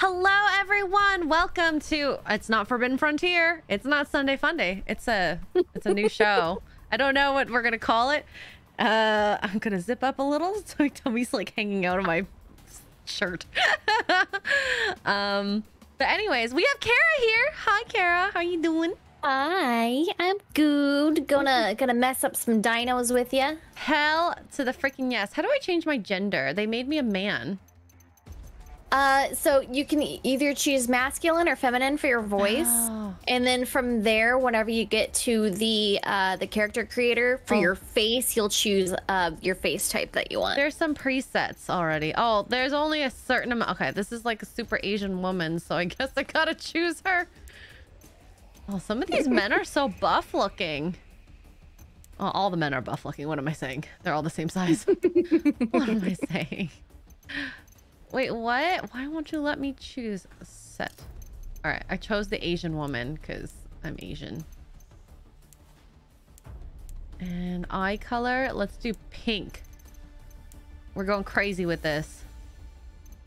Hello, everyone. Welcome to. It's not Forbidden Frontier. It's not Sunday Funday. It's a. It's a new show. I don't know what we're gonna call it. Uh, I'm gonna zip up a little so my tummy's like hanging out of my shirt. um, but anyways, we have Kara here. Hi, Kara. How you doing? Hi, I'm good. Gonna gonna mess up some dinos with you. Hell to the freaking yes. How do I change my gender? They made me a man. Uh, so you can either choose masculine or feminine for your voice, Oh. and then from there, whenever you get to the uh the character creator for Oh. your face, you'll choose uh your face type that you want. There's some presets already. Oh, there's only a certain amount. Okay, this is like a super Asian woman, so I guess I gotta choose her. Oh, some of these men are so buff looking. Oh, all the men are buff looking. What am I saying? They're all the same size. what am I saying? Wait, what? Why won't you let me choose a set? All right, I chose the Asian woman because I'm Asian. And eye color, let's do pink. We're going crazy with this.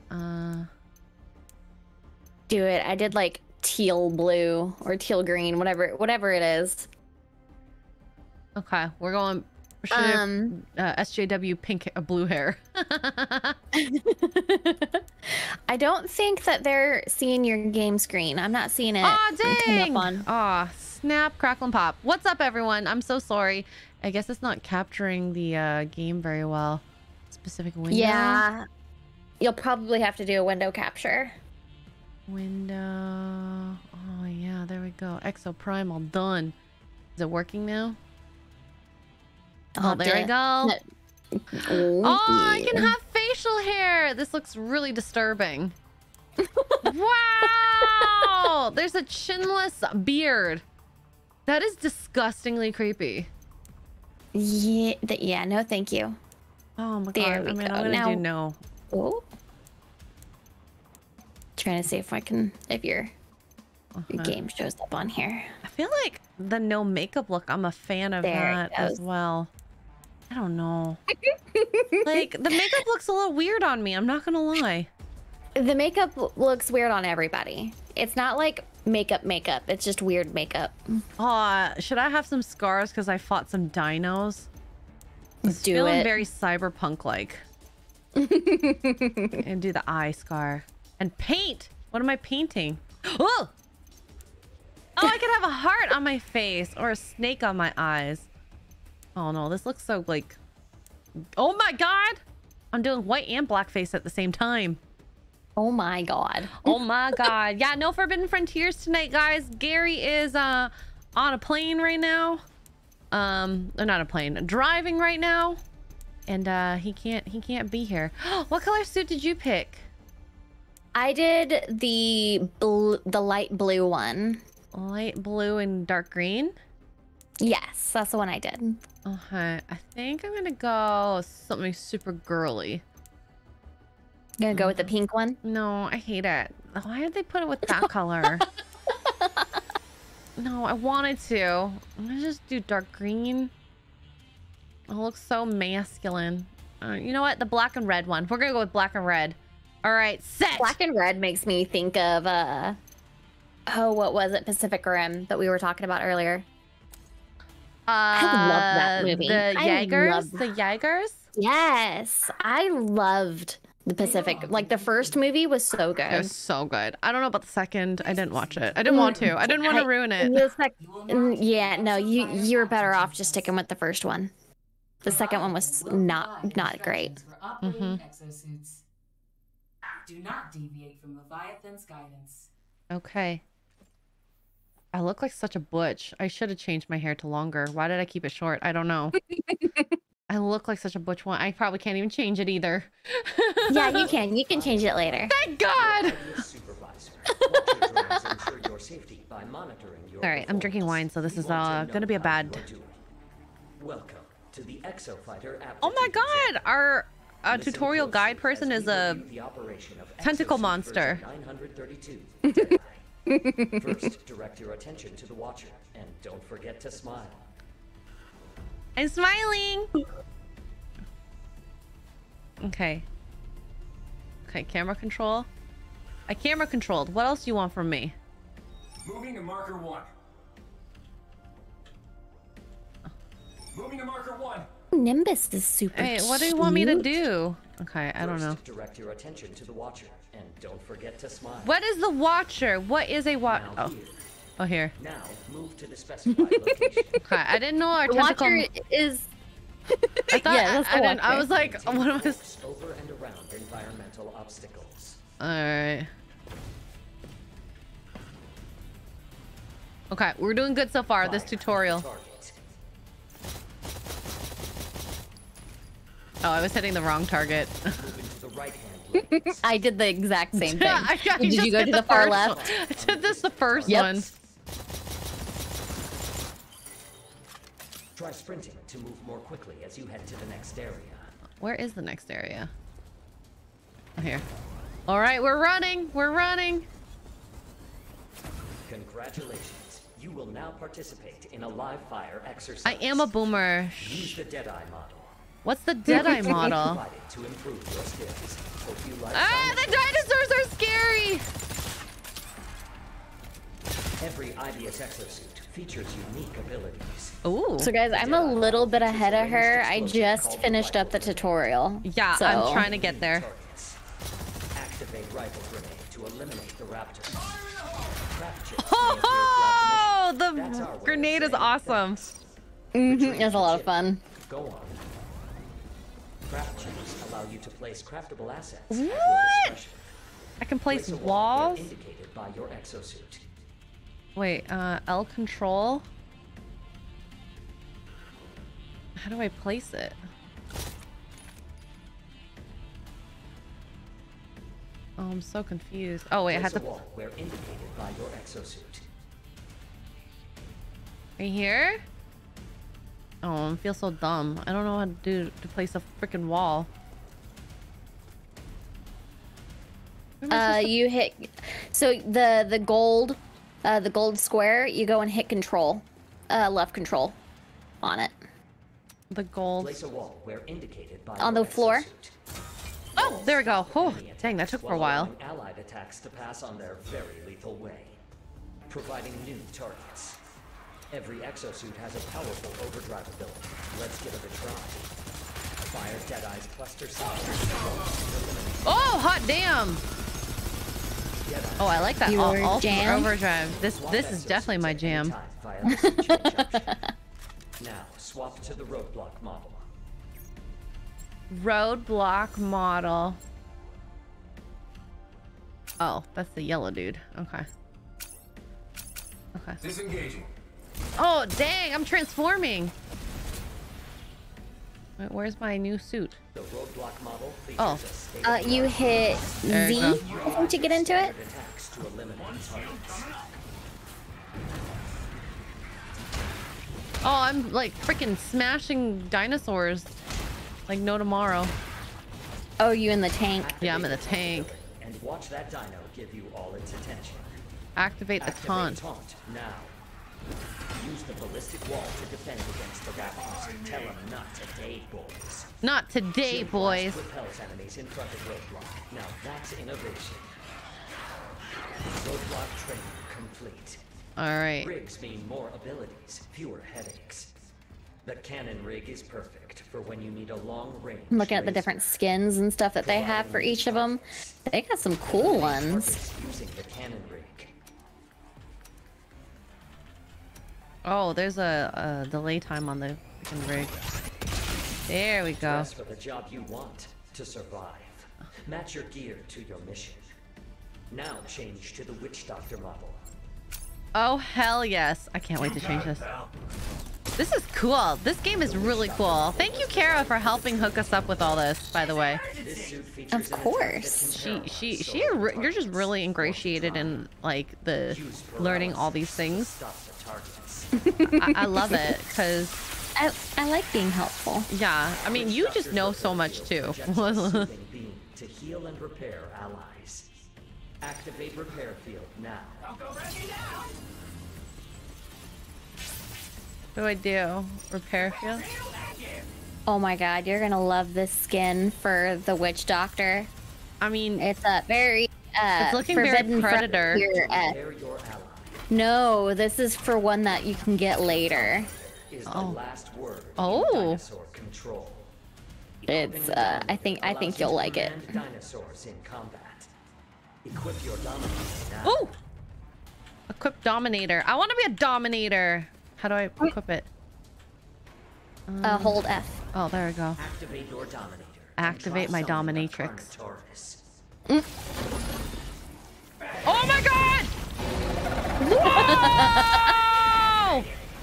Uh, Do it. I did like teal blue or teal green, whatever whatever it is. okay, we're going. We're shooting, Um, uh, SJW pink uh, blue hair. I don't think that they're seeing your game screen. I'm not seeing it. Aw, coming dang! Aw, snap, crackle, and pop. What's up, everyone? I'm so sorry. I guess it's not capturing the uh, game very well. Specific window. Yeah. You'll probably have to do a window capture. Window. Oh, yeah, there we go. Exoprimal done. Is it working now? I'll Oh, there we go. Oh, Oh, I can have facial hair. This looks really disturbing. wow! There's a chinless beard. That is disgustingly creepy. Yeah, yeah, no, thank you. Oh my There god. we I mean, go. I'm Now- do no. Oh. Trying to see if I can, if your your Uh-huh. game shows up on here. I feel like the no makeup look, I'm a fan of There that as well. I don't know. like, the makeup looks a little weird on me. I'm not gonna lie. The makeup looks weird on everybody. It's not like makeup makeup. It's just weird makeup. Aw, should I have some scars because I fought some dinos? It's Do feeling it. very cyberpunk like. and do the eye scar. And paint! What am I painting? Oh! Oh, I could have a heart on my face or a snake on my eyes. Oh no, this looks so like. Oh my god! I'm doing white and black face at the same time. Oh my god. Oh my god. Yeah, no Forbidden Frontiers tonight, guys. Gary is uh on a plane right now. Um, or not a plane, driving right now. And uh he can't he can't be here. what color suit did you pick? I did the bl- the light blue one. Light blue and dark green? Yes, that's the one I did. Okay. I think I'm gonna go something super girly. Gonna go with the pink one. No, I hate it. Why did they put it with that color? no, I wanted to. I'm gonna just do dark green. It looks so masculine. Uh, you know what? The black and red one. We're gonna go with black and red. All right, set. Black and red makes me think of uh oh, what was it? Pacific Rim that we were talking about earlier. Uh, love that movie. The I Jaegers. love The Jaegers. Yes, I loved the Pacific. Like the first movie was so good. It was so good. I don't know about the second. I didn't watch it. I didn't want to. I didn't want to ruin it. The sec- mm, yeah, no, you you're better off just sticking with the first one. The second one was not not great. For operating Mhm. Do not deviate from Leviathan's guidance. Okay. I look like such a butch. I should have changed my hair to longer. Why did I keep it short? I don't know. I look like such a butch one. I probably can't even change it either. Yeah, you can. You can change it later. Thank God. Supervisor. Watch your drones and ensure your safety. by monitoring your All right, I'm drinking wine, so this is, uh, gonna be a bad- Welcome to the Exofighter aptitude Oh my god, our uh, tutorial guide person is a review the operation of tentacle Exosuit monster. version 932 Deadeye. First, direct your attention to the Watcher, and don't forget to smile. I'm smiling. Okay. Okay, camera control. I camera controlled. What else do you want from me? Moving to marker one. Moving to marker one. Nimbus is super. Hey, what do you want me to do? Okay, I don't know. First, direct your attention to the Watcher, and don't forget to smile. What is the Watcher? What is a watch? Now Oh, here. oh here. Now move to the specified location. Okay, I didn't know our The tentacle. Watcher is. I thought yeah, that's I, I didn't. I was like, Maintain what am I? course over and around environmental obstacles. All right. Okay, we're doing good so far. This tutorial. Oh, I was hitting the wrong target. The right hand lanes. I did the exact same thing. I- I Did you go hit to the, far left? one. I did this the first Yep. one. Try sprinting to move more quickly as you head to the next area. Where is the next area? Oh, here. All right, we're running. We're running. Congratulations. You will now participate in a live fire exercise. I am a boomer. Use the Deadeye model. What's the Deadeye model? Provided to improve your skills. Hope you like ah, the dinosaurs are scary. Every Aibius exosuit features unique abilities. Ooh. So guys, I'm a little bit ahead of her. I just finished up the tutorial. Yeah, so. I'm trying to get there. Activate rifle grenade to eliminate the raptors. Oh, may appear throughout the mission. the That's our way of grenade is awesome. thanks. Mhm, It's a lot of fun. Go on. Craft chips allow you to place craftable assets What? I can place Place a wall where walls. indicated by your exosuit. Wait, uh, L control. How do I place it? Oh, I'm so confused. Oh wait, I Place have a to. wall where indicated by your exosuit. Right here? Oh, I feel so dumb. I don't know how to do to place a freaking wall. Where am I Uh, you hit. So the the gold, uh, the gold square. You go and hit control, uh, left control, on it. the gold. Place a wall where indicated by On the floor? exosuit. Oh, there we go. Oh, dang, that took for a while while. Allied attacks to pass on their very lethal way, providing new targets. Every exosuit has a powerful overdrive ability. Let's give it a try. Fire Deadeye's cluster size. Oh, hot damn! Oh, I like that. All, Your all jam? overdrive. This this is definitely my jam. time via the switching junction. now swap to the roadblock model. Roadblock model. Oh, that's the yellow dude. Okay. Okay. Disengaging. Oh, dang, I'm transforming. Wait, where's my new suit? The roadblock model Oh. Uh, you hit There you Z, think, to get into it. attacks to eliminate targets. Oh, I'm like freaking smashing dinosaurs. Like no tomorrow. Oh, you in the tank. Yeah, I'm in the tank. And watch that dino give you all its attention. Activate the Activate taunt. taunt now. Use the ballistic wall to defend against the raptors. Tell them not today, boys. Not today, Shield boys. Repels enemies in front of roadblock. Now that's innovation. Roadblock training complete. All right. Rigs mean more abilities, fewer headaches. The cannon rig is perfect for when you need a long range. I'm looking at the different skins and stuff that they have for each of them. They got some cool ones. Using the cannon rig. Oh, there's a, a delay time on the freaking rig. There we go. Dress for the job you want to survive. Match your gear to your mission. Now change to the Witch Doctor model. Oh, hell yes. I can't wait to change this. Pal. This is cool. This game is really cool. Thank you, Kara, for helping hook us up with all this, by the way. This suit features Of course. She, she, she, you're just really ingratiated in, like, the learning all these things. Stop the targets. I, I love it, because, I, I like being helpful. yeah, I mean, you just know so much, too. Projects a soothing beam to heal and repair allies. Activate repair field now. What do I do? Repair field? Oh my god, you're gonna love this skin for the witch doctor. I mean, It's a very uh It's looking very Predator. frontier, uh, Repair your ally no, this is for one that you can get later. is the Oh. last word. Oh. Control. It's uh I think I think you you'll like it. Dinosaurs in combat. Equip your dominator now. oh! Equip Dominator. I want to be a Dominator. How do I equip it? Uh hold F. Oh, there we go. Activate your dominator. Activate my dominatrix. Carnotaurus. Oh my god!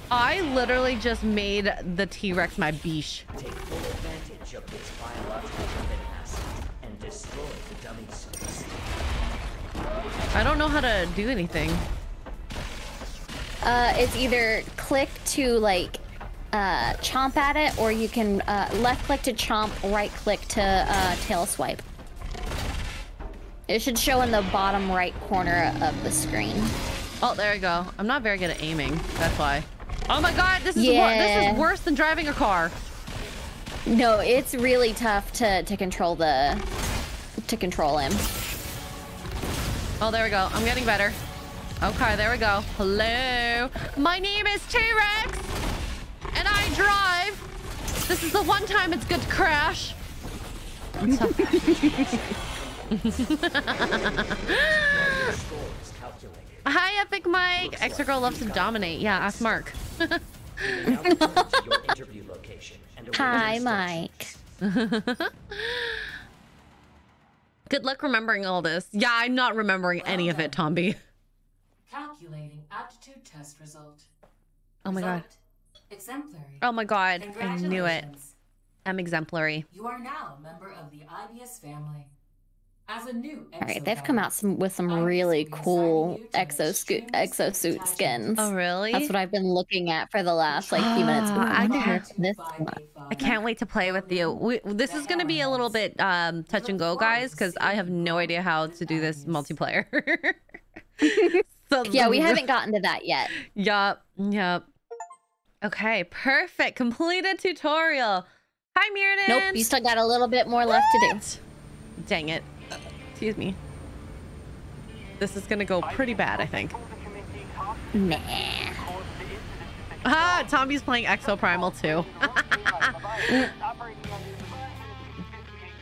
I literally just made the T-Rex my beesh. Take full advantage of this biological weapon asset and destroy the dummy suits. I don't know how to do anything. Uh it's either click to like uh chomp at it or you can uh left click to chomp, right click to uh tail swipe. It should show in the bottom right corner of the screen. Oh, there we go. I'm not very good at aiming. That's why. Oh my god, this is wor- this is worse than driving a car. No, it's really tough to to control the to control him. Oh, there we go. I'm getting better. Okay, there we go. Hello. My name is T-Rex, and I drive. This is the one time it's good to crash. What's up? Hi, Epic Mike. Xray Girl loves to dominate. Yeah, ask Mark. Now return to your interview location and await Hi. Mike. Good luck remembering all this. Yeah, I'm not remembering any of it, Tomby. Calculating aptitude test result. Oh my god. Exemplary. Oh my god. I knew it. I'm exemplary. You are now a member of the Aibius family. As a new All right, they've come out some with some really cool exosuit exosuit skins. Oh, really? That's what I've been looking at for the last like few minutes. Ah, Ooh, I I can- wonder if this one. I can't wait to play with you. We, this is going to be a little bit um, touch and go, guys, because I have no idea how to do this multiplayer. so Yeah, we haven't gotten to that yet. Yup. Yup. Okay, perfect. Completed tutorial. Hi, Mirrodin. Nope, you still got a little bit more left to do. Dang it. Excuse me. This is gonna go pretty bad, I think. Nah. Ah, Tomby's playing Exoprimal too.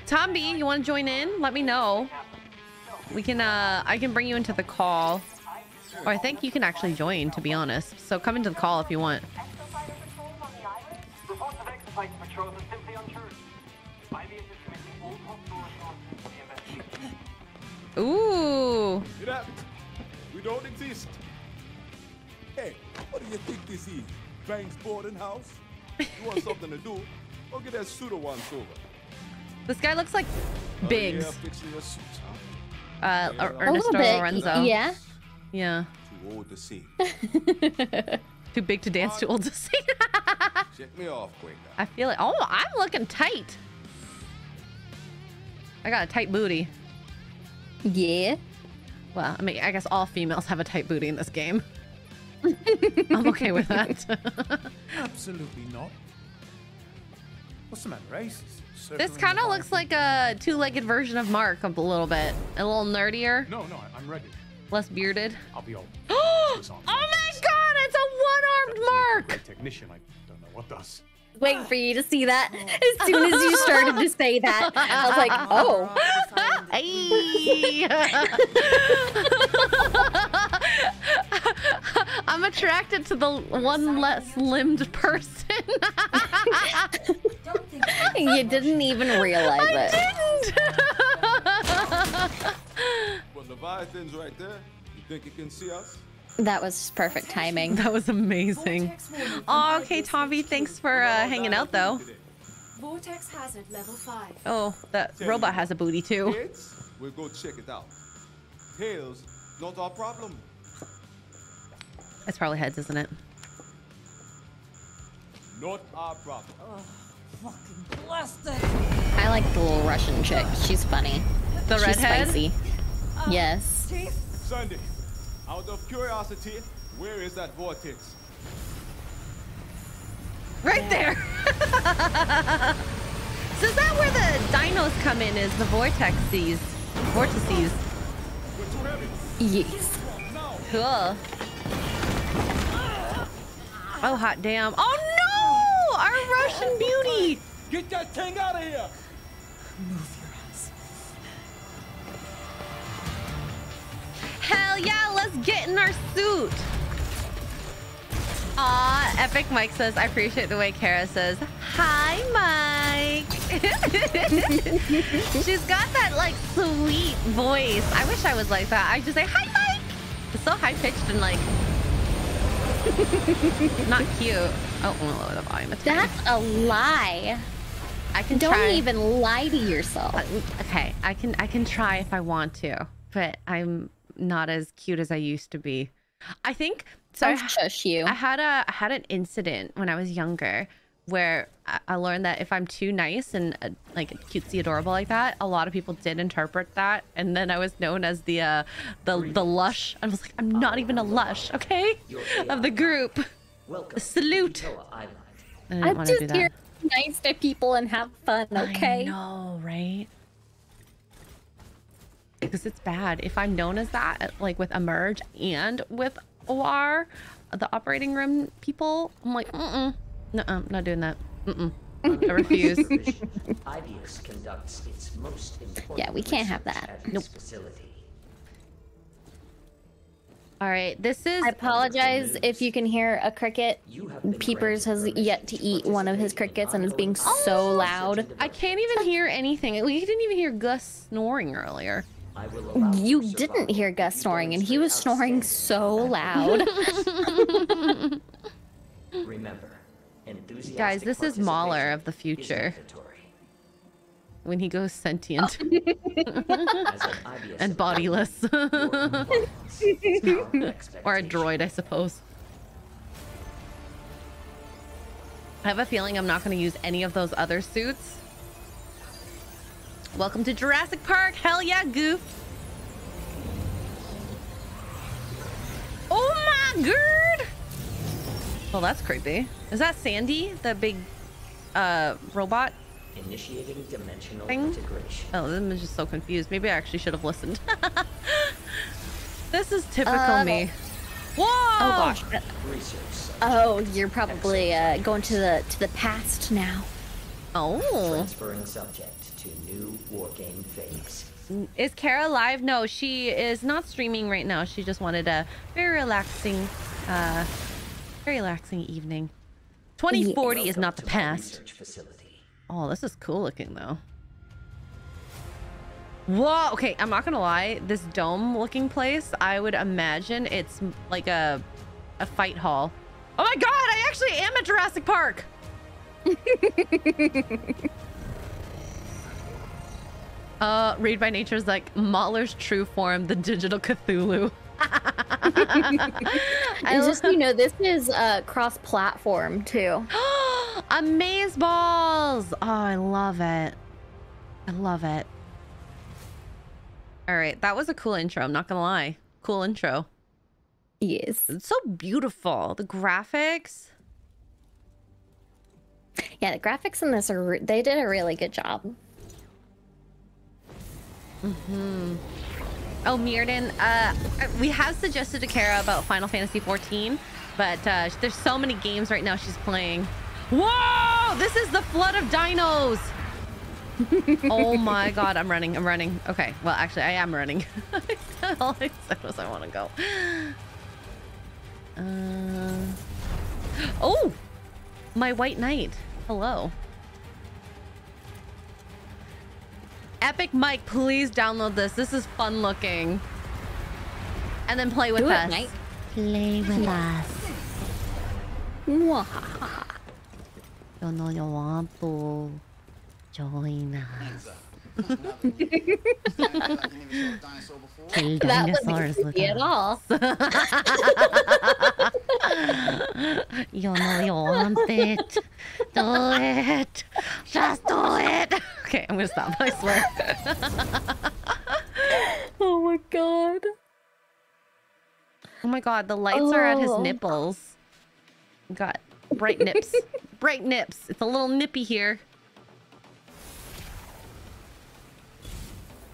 Tomby, you want to join in? Let me know. We can, uh, I can bring you into the call. Or I think you can actually join, to be honest. So come into the call if you want. Ooh. Get out. We don't exist. Hey, what do you think this is? Banks boarding house? You want something to do? Go get that suit of once over. This guy looks like Oh, yeah, your suits, huh? Uh, A Ernesto bit. Lorenzo. Yeah. Yeah. Too old to see. Too big to dance, too old to see. Check me off quick. I feel it. Oh, I'm looking tight. I got a tight booty. Yeah. Well, I mean, I guess all females have a tight booty in this game. I'm okay with that. Absolutely not. What's the matter, Ace? this kind of looks like a two-legged version of Mark a little bit. A little nerdier, No, no, I'm ready. less bearded. I'll be all. oh Swiss my god, it's a one-armed doesn't make me a Mark! technician. I don't know what does. Waiting for you to see that. As soon as you started to say that, I was like, oh. Hey. I'm attracted to the one less limbed person. You didn't even realize it. Well, Leviathan's right there. You think you can see us? That was perfect timing. That was amazing. Vortex warning from Oh, okay, Hydra's Tommy. Thanks for uh, hanging out, though. Vortex hazard level 5. Oh, that robot has a booty, too. Heads, we'll go check it out. Tails, not our problem. It's probably heads, isn't it? Not our problem. I like the little Russian chick. She's funny. The She's redhead? spicy. Yes. Sunday, out of curiosity, where is that vortex? Right there. so is that where the dinos come in? Is the vortexes? Vortices. We're. Yes. Cool. Oh, hot damn. Oh no! Our Russian beauty! get that thing out of here! Hell yeah, let's get in our suit! Aw, Epic Mike says, I appreciate the way Kara says, Hi, Mike! She's got that, like, sweet voice. I wish I was like that. I just say, Hi, Mike! It's so high-pitched and, like, not cute. Oh, I'm gonna lower the volume. That's a lie. I can Don't try. even lie to yourself. Uh, okay, I can I can try if I want to, but I'm not as cute as I used to be. I think so. I, shush you. I had a I had an incident when I was younger where I, I learned that if I'm too nice and uh, like cutesy adorable like that, a lot of people did interpret that, and then I was known as the uh, the the lush. I was like, I'm not even a lush, okay, of the group. Welcome Salute. to Utoa Island. I didn't I'm want to do just here nice to people and have fun, okay? I know, right? Because it's bad. If I'm known as that, like with Emerge and with OR, the operating room people, I'm like, mm-mm. No, I'm not doing that. Mm-mm. I refuse. Supervision, conducts its most important Yeah, we can't have that. Nope. facility. All right, this is I apologize if you can hear a cricket. You have been Peepers has yet to eat one of his crickets and is being ongoing so loud. I can't even hear anything. We didn't even hear Gus snoring earlier. I will allow You didn't hear Gus snoring, and he was snoring so loud. Remember, Guys, this is Mahler of the future. When he goes sentient As and bodiless. your performance is our or a droid, I suppose. I have a feeling I'm not going to use any of those other suits. Welcome to Jurassic Park. Hell yeah, goof. Oh my god. Well, that's creepy. Is that Sandy, the big uh robot? Initiating dimensional Thing? integration. Oh, I'm just so confused. Maybe I actually should have listened. this is typical Uh, me. Whoa! Oh gosh. Research. Oh, you're probably uh, going to the to the past now. Oh. Transferring subject to new wargame phase. Is Kara live? No, she is not streaming right now. She just wanted a very relaxing, uh, very relaxing evening. 2040 is not the past. Oh, this is cool looking though. Whoa, okay, I'm not gonna lie. This dome looking place, I would imagine it's like a a fight hall. Oh my god, I actually am at Jurassic Park! uh, Read by Nature is like Mahler's true form, the digital Cthulhu. I And just you know, this is uh, cross-platform too. Amaze balls! Oh, I love it. I love it. All right, that was a cool intro. I'm not gonna lie. Cool intro. Yes. It's so beautiful. The graphics. Yeah, the graphics in this are they did a really good job. Oh, Mirden, uh, we have suggested to Kara about Final Fantasy 14, but uh, there's so many games right now she's playing. Whoa! This is the flood of dinos! oh my god, I'm running, I'm running. Okay, well, actually, I am running. All I said was I want to go. Uh... Oh! My White Knight. Hello. Epic Mike, please download this. This is fun looking. And then play with Do it, us. Mike. Play with us. Mwahaha. You know you want to join us. Kill That wasn't dinosaurs with at all. You know you want it. Do it. Just do it. Okay, I'm gonna stop. I swear. Oh my god. Oh my god, the lights are at his Oh. nipples. Got bright nips. bright nips. It's a little nippy here.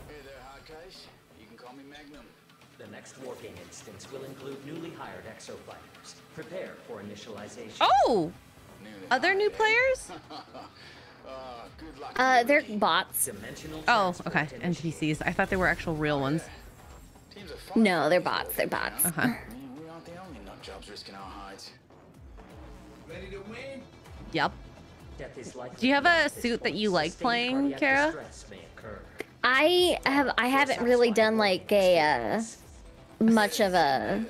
Hey there, Hardcase. You can call me Magnum. The next working instance will include newly hired exofighters. Prepare for initialization. Oh! Newly Other new players? Uh, good luck. Uh, they're bots. Oh, okay. NPCs. I thought they were actual real ones. Teams. No, they're bots. They're bots. We aren't the only nut jobs risking our hides. Ready to win? Yep. Death is Do you have a suit that you like playing, Kara? distress may occur. I have. I haven't really done like a uh, much of a.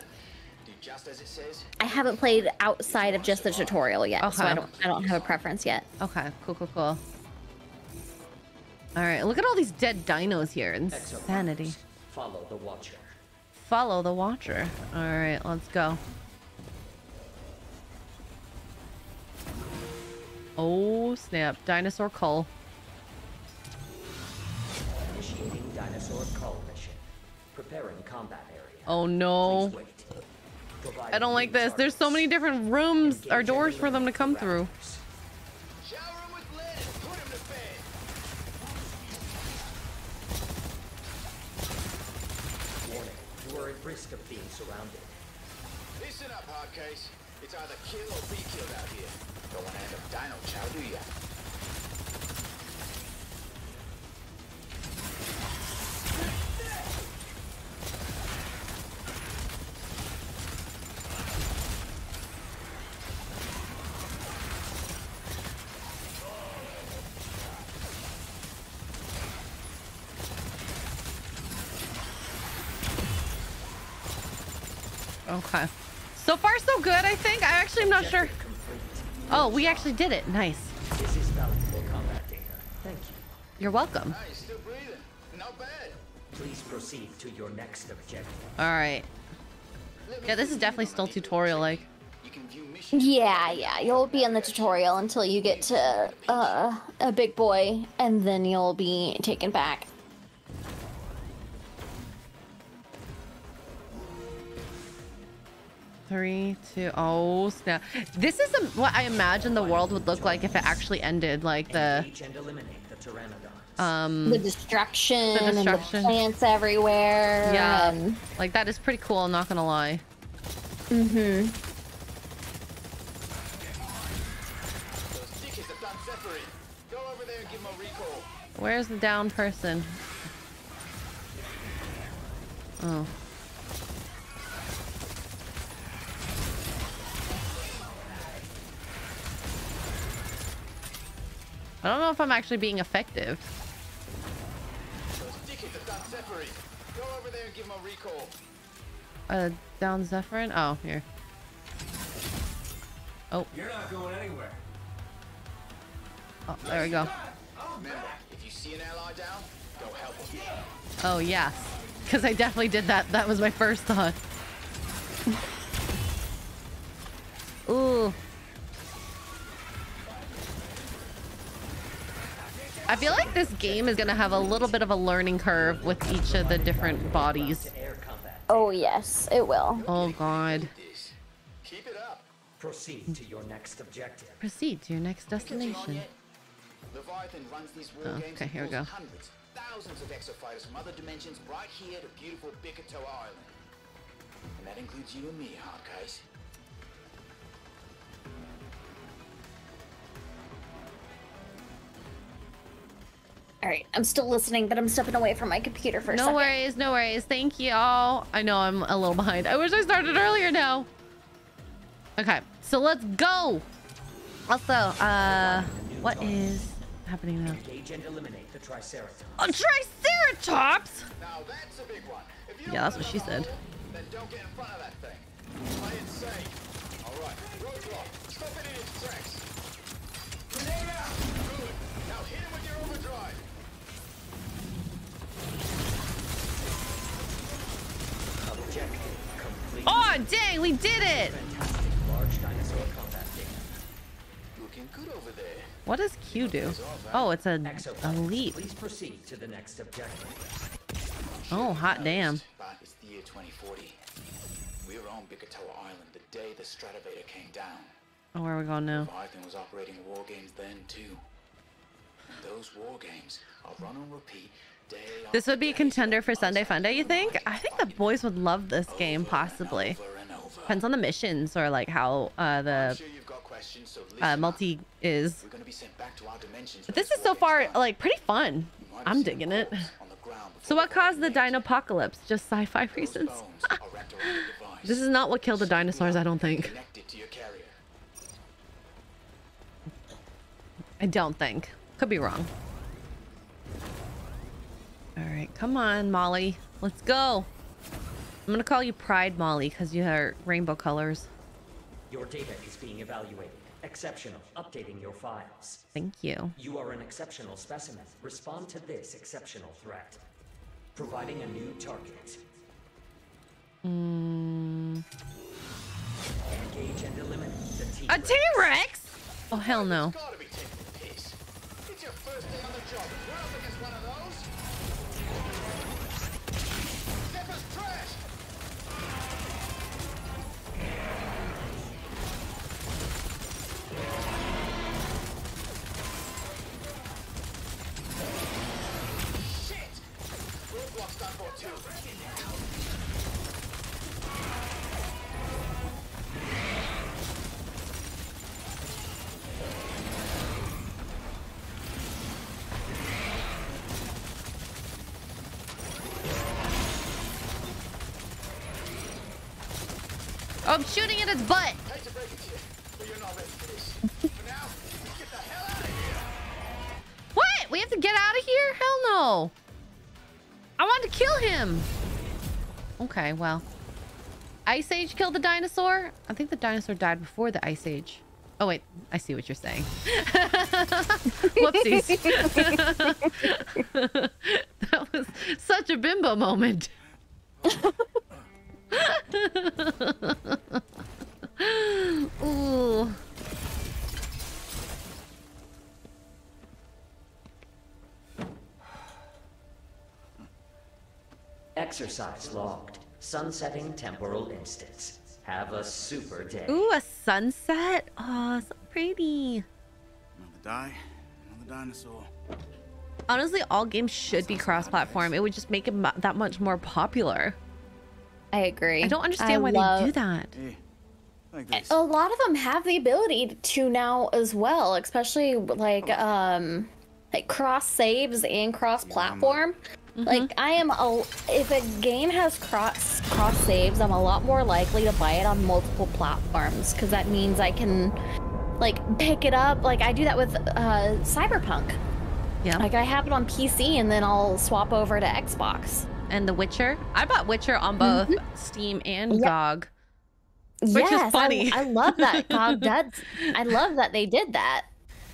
Do just as it says. I haven't played outside of just the tutorial yet, so I don't. I don't have a preference yet. Okay, cool, cool, cool. All right, look at all these dead dinos here. Insanity. Follow the Watcher. Follow the Watcher. All right, let's go. Oh, snap. Dinosaur Cull. Combat area. Oh, no. Please wait. Provide I don't like this. There's so many different rooms or doors for them to come through. Okay. So far, so good, I think. I actually am not sure. Oh, we actually did it. Nice. This is valuable combat data. Thank you. You're welcome. Hey, still breathing. Not bad. Please proceed to your next objective. All right. Yeah, this is definitely still tutorial-like. You can view missions. Yeah, yeah. You'll be in the tutorial until you get to uh, a big boy, and then you'll be taken back. Three, two, oh snap! This is a, what I imagine the world would look like if it actually ended, like the Engage the pteranodons. um, The destruction, The and destruction. the plants everywhere. yeah, And, like that is pretty cool. I'm not gonna lie. mm-hmm. Those dickheads have done Zephyrin. Go over there and give him a recall. Where's the down person? Oh. I don't know if I'm actually being effective. Those dickheads have done Zephyrin. Go over there and give him a recall. Uh, down Zephyrin? Oh, here. Oh, You're not going anywhere. oh, there we go. Remember, if you see an ally down, go help him. Oh, yes. Because I definitely did that. That was my first thought. Ooh. I feel like this game is going to have a little bit of a learning curve with each of the different bodies. To air combat. Oh yes, it will. Oh, God. Keep it up. Proceed to your next objective. Proceed to your next destination. Leviathan runs these war Oh, okay, here we go. hundreds, thousands of exofighters from other dimensions right here to beautiful Bikitoa Island. And that includes you and me, Hardcase. All right, I'm still listening, but I'm stepping away from my computer for a No second. worries, no worries. Thank you all. I know I'm a little behind. I wish I started earlier now. Okay, so let's go. Also, uh, what is happening now? Engage and eliminate the Triceratops. A Triceratops! Now that's a big one. Yeah, that's what she said. about Then don't get in front of that thing. Play it safe. All right, roadblock. Stop it in its tracks. Grenade out. Oh, dang, we did it! Fantastic large dinosaur combat data. Looking good over there. What does Q do? Oh, it's a, a leap. Please proceed to the next objective. Oh, hot damn. It's the year 2040. We were on Bikitoa Island the day the Stratovator came down. Oh, where are we going now? Leviathan was operating war games then too. Those war games are run on repeat This would be a contender for Sunday Funday, you think? I think the boys would love this game, possibly. over and over. Depends on the missions or like how uh, the sure you've got questions, so listen uh, multi is. We're gonna be sent back to our dimensions But this is so far like pretty fun. You might have I'm digging it. corpse on the ground So what caused the dinopocalypse? Just sci-fi reasons? bones are wrapped around a device. This is not what killed the dinosaurs, I don't think. Connected to your carrier. I don't think. Could be wrong. All right, come on, Molly. Let's go. I'm gonna call you Pride Molly because you are rainbow colors. Your data is being evaluated. Exceptional. Updating your files. Thank you. You are an exceptional specimen. Respond to this exceptional threat. Providing a new target. Mm, Engage and eliminate the T. a T-Rex? Oh hell no. Here. What? We have to get out of here? Hell no. I want to kill him. Okay, well. Ice Age killed the dinosaur? I think the dinosaur died before the Ice Age. Oh, wait. I see what you're saying. Whoopsies. that was such a bimbo moment. Ooh. Exercise logged. Sunsetting temporal instance. Have a super day. Ooh, a sunset. Oh, so pretty. Another die, another dinosaur. Honestly, all games should be cross-platform. It would just make it that much more popular. I agree. I don't understand I why love- they do that. Hey, like this. A lot of them have the ability to now as well, especially like um like cross saves and cross platform. Like I am a if a game has cross cross saves, I'm a lot more likely to buy it on multiple platforms because that means I can like pick it up. Like I do that with uh Cyberpunk. Yeah. Like I have it on PC and then I'll swap over to Xbox. and The Witcher. I bought Witcher on both Steam and Yep. GOG. Which yes, I- funny. I, love that God. I love that they did that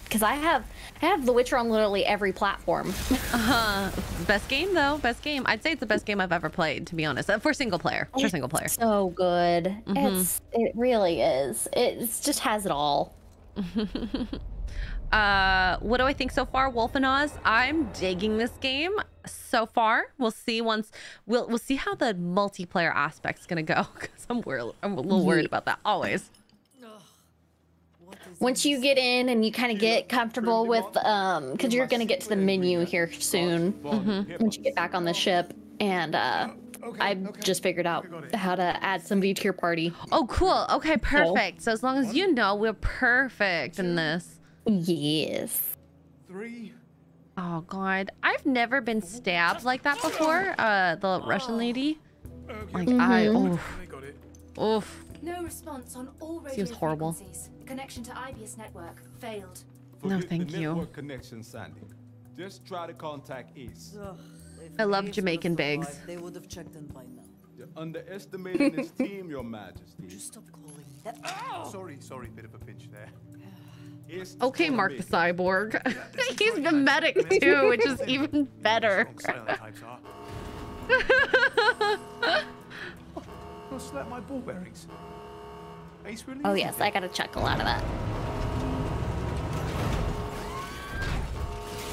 because I have I have The Witcher on literally every platform. Uh, best game though. Best game. I'd say it's the best game I've ever played, to be honest. Uh, For single player. For single player. So good. Mhm. It's it really is. It just has it all. Uh, what do I think so far, Wolf and Oz? I'm digging this game so far. We'll see once we'll we'll see how the multiplayer aspect's gonna go because I'm worried. I'm a little worried about that always. Once you get in and you kind of get comfortable with um because you're gonna get to the menu here soon Mm-hmm. once you get back on the ship and uh I just figured out how to add somebody to your party. Oh, cool. Okay, perfect. So as long as you know, we're perfect in this. Yes. Three. Oh God, I've never been stabbed like that before. Uh, the Russian lady. Like I, Mhm. I got it. oof. No response on all radio Seems horrible. frequencies. Connection to Aibius network failed. No, thank you. connection, Sandy. Just try to contact Ace. I love Jamaican bigs. They would have checked in by now. You're underestimating this team, Your Majesty. Just stop calling me that. Sorry, sorry, bit of a pinch there. It's Okay, Mark the cyborg. He's the medic too, which is even better. Strong silent types are. I'll slap my ball bearings. Oh yes, I gotta chuckle out of that.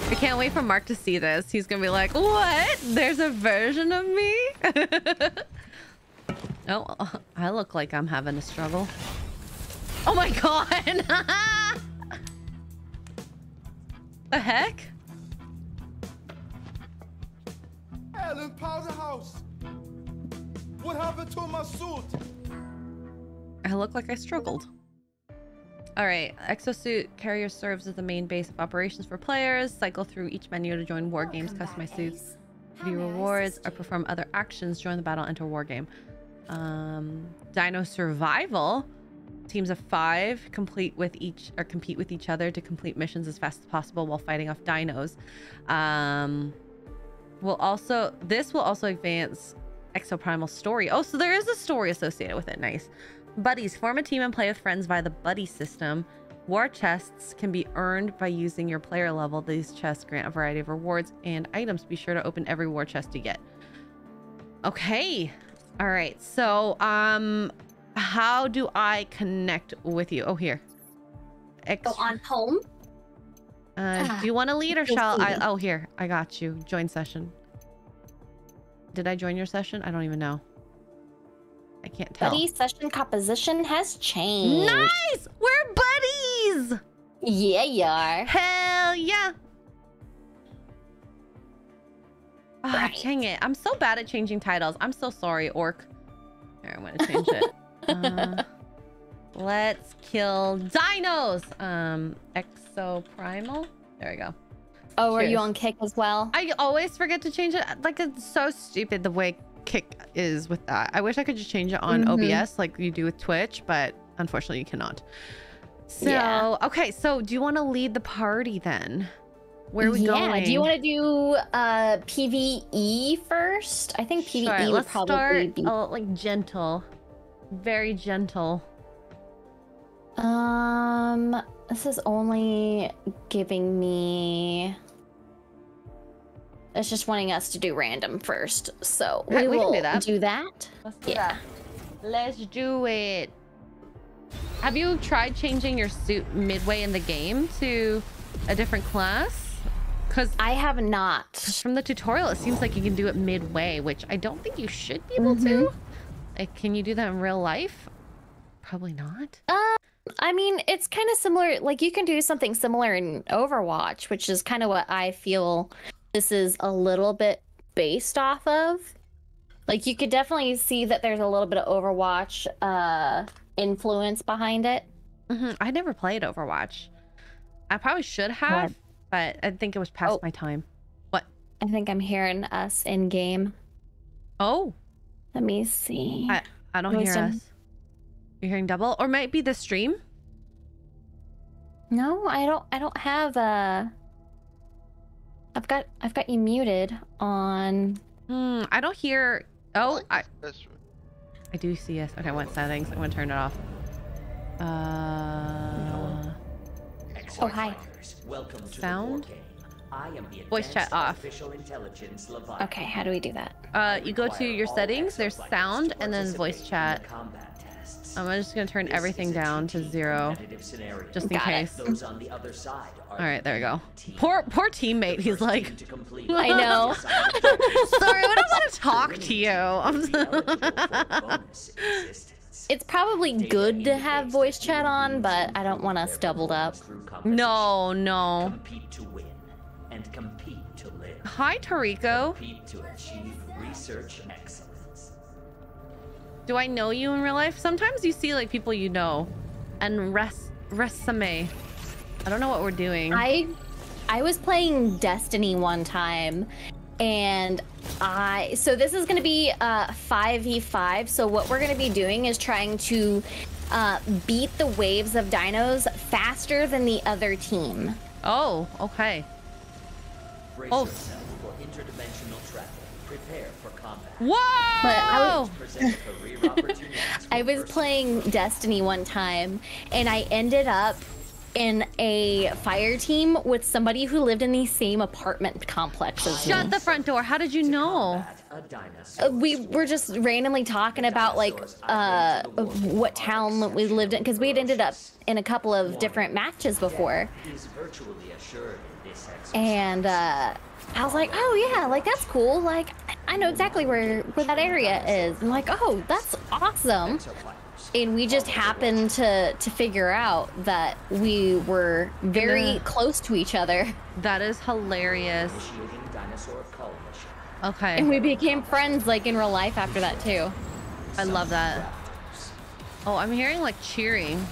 I can't wait for Mark to see this. He's gonna be like, "What? There's a version of me?" oh, I look like I'm having a struggle. Oh my god! The heck? Alan Powderhouse! What happened to my suit? I look like I struggled. All right, Exosuit Carrier serves as the main base of operations for players. Cycle through each menu to join war games, customize suits, view rewards, or perform other actions. Join the battle, enter war game. Um, Dino Survival. Teams of five complete with each or compete with each other to complete missions as fast as possible while fighting off dinos. Um, will also this will also advance Exoprimal story. Oh, so there is a story associated with it. Nice. Buddies, form a team and play with friends via the buddy system. War chests can be earned by using your player level. These chests grant a variety of rewards and items. Be sure to open every war chest you get. Okay. All right. So, um, how do I connect with you? Oh, here. Ex- Go on home. uh, do you want to lead or shall I? Oh, here. I got you. Join session. Did I join your session? I don't even know. I can't tell. Buddy session composition has changed. Nice! We're buddies! Yeah, you are. Hell yeah! Ah, Right. dang it. I'm so bad at changing titles. I'm so sorry, Orc. Here, I'm gonna change it. uh, let's kill dinos! Um, Exoprimal? There we go. Oh, are you on kick as well? I always forget to change it. Like, it's so stupid the way kick is with that. I wish I could just change it on Mhm. OBS like you do with Twitch, but unfortunately you cannot. So, Yeah. okay, so do you want to lead the party then? Where are we going? yeah. going? Do you want to do uh PVE first? I think PVE Sure, would probably start be. oh, like gentle. Very gentle. Um, this is only giving me. It's just wanting us to do random first, so we, we can will do that. do that. Let's do Yeah. that. Let's do it. Have you tried changing your suit midway in the game to a different class? Because I have not. from the tutorial, it seems like you can do it midway, which I don't think you should be able to. Mm-hmm. Like, can you do that in real life? Probably not. Um, I mean, it's kind of similar. Like you can do something similar in Overwatch, which is kind of what I feel this is a little bit based off of. Like you could definitely see that there's a little bit of Overwatch uh influence behind it. hmm I never played Overwatch. I probably should have, but I think it was past Oh. my time. What? I think I'm hearing us in game. Oh, Let me see. I, I don't hear us. You're hearing double, or might be the stream. No, I don't. I don't have uh I've got I've got you muted on. Hmm, I don't hear. Oh, I, That's I do see us. Okay, I went settings. I'm gonna turn it off. Uh, Oh, hi. Welcome to Sound? The war game. I am the Voice chat off. Intelligence Okay, how do we do that? uh, you go to your settings. There's sound and then voice chat. the combat tests. I'm just gonna turn This everything down to zero, just in Got case. Those on the other side are All right, there we go. Poor, poor teammate. He's like, team to complete I know. the assigned objectives sorry, I don't want to talk to you. team I'm will be eligible for a bonus existence. It's probably good to have voice chat on, but I don't want us doubled up. performance through competition. no, no. Compete to and compete to live. Hi, Tariko. Compete to achieve research excellence. Do I know you in real life? Sometimes you see like people you know, and res resume. I don't know what we're doing. I I was playing Destiny one time and I so this is going to be uh 5v5 so what we're going to be doing is trying to uh beat the waves of dinos faster than the other team. Oh, okay. Brace Oh. yourself for interdimensional travel. Prepare for combat. Whoa! But I was- Present career opportunities. I was playing Destiny one time and I ended up in a fire team with somebody who lived in the same apartment complex as Shut me. the front door. How did you know? Uh, we were just randomly talking about like uh what town we lived in because we had ended up in a couple of different matches before Is virtually assured in this exercise. and uh I was like, oh yeah, like that's cool. Like I know exactly where where that area is. I'm like, oh, that's awesome. And we just happened to to figure out that we were very close to each other, That is hilarious. Initiating dinosaur cull mission. Okay. and we became friends like in real life after that too. I love that. Oh, I'm hearing like cheering.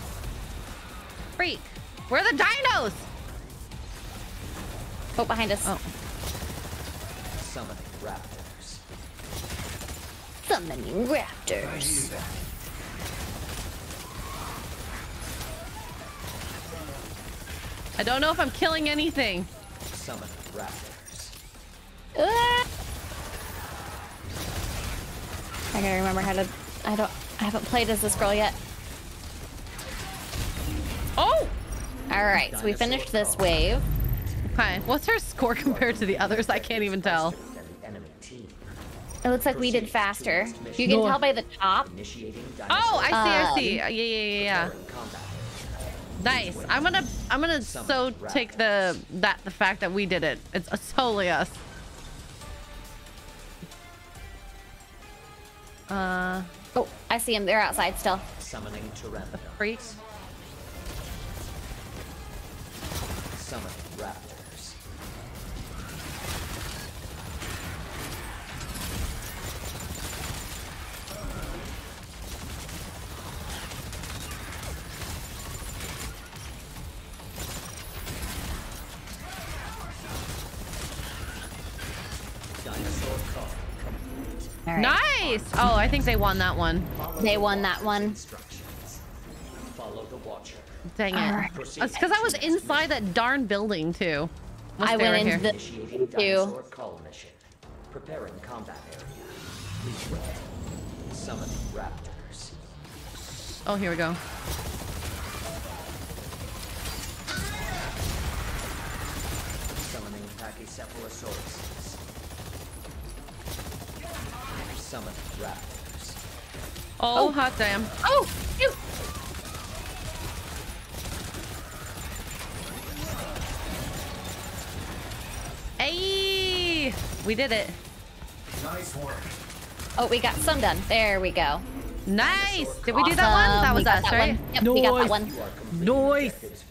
Freak. Where are the dinos? Oh, behind us. Oh. Summoning raptors. Summoning raptors. I don't know if I'm killing anything. Summoning raptors. Ah! I gotta remember how to. I don't. I haven't played as this girl yet. Oh! All right, so we finished this wave. Okay. What's her score compared to the others? I can't even tell. Than the enemy team. It looks like we did faster. You can No. tell by the top. Oh, I see. I Um, see. Yeah, yeah, yeah, yeah. Nice. I'm gonna, I'm gonna so take the that the fact that we did it. It's, it's totally us. Uh, Oh, I see them. They're outside still. Summoning Pteranodon. freaks. Summoning right. Nice. Oh, I think they won that one. They won that one. Instructions. Follow the Watcher. Dang it. Alright. It's because I was inside that darn building too. Unless I went were into here. the Initiating too. mission. Preparing combat area. Please wait. Summoning raptors. Oh, here we go. Summoning Pachycephalosaurus. Summoning raptors. Oh, oh, hot damn. Oh, shoot. Hey, we did it. Nice work. Oh, we got some done. There we go. Nice. Did we do that one? That was us, that right? one. Yep, we got that one. You are completing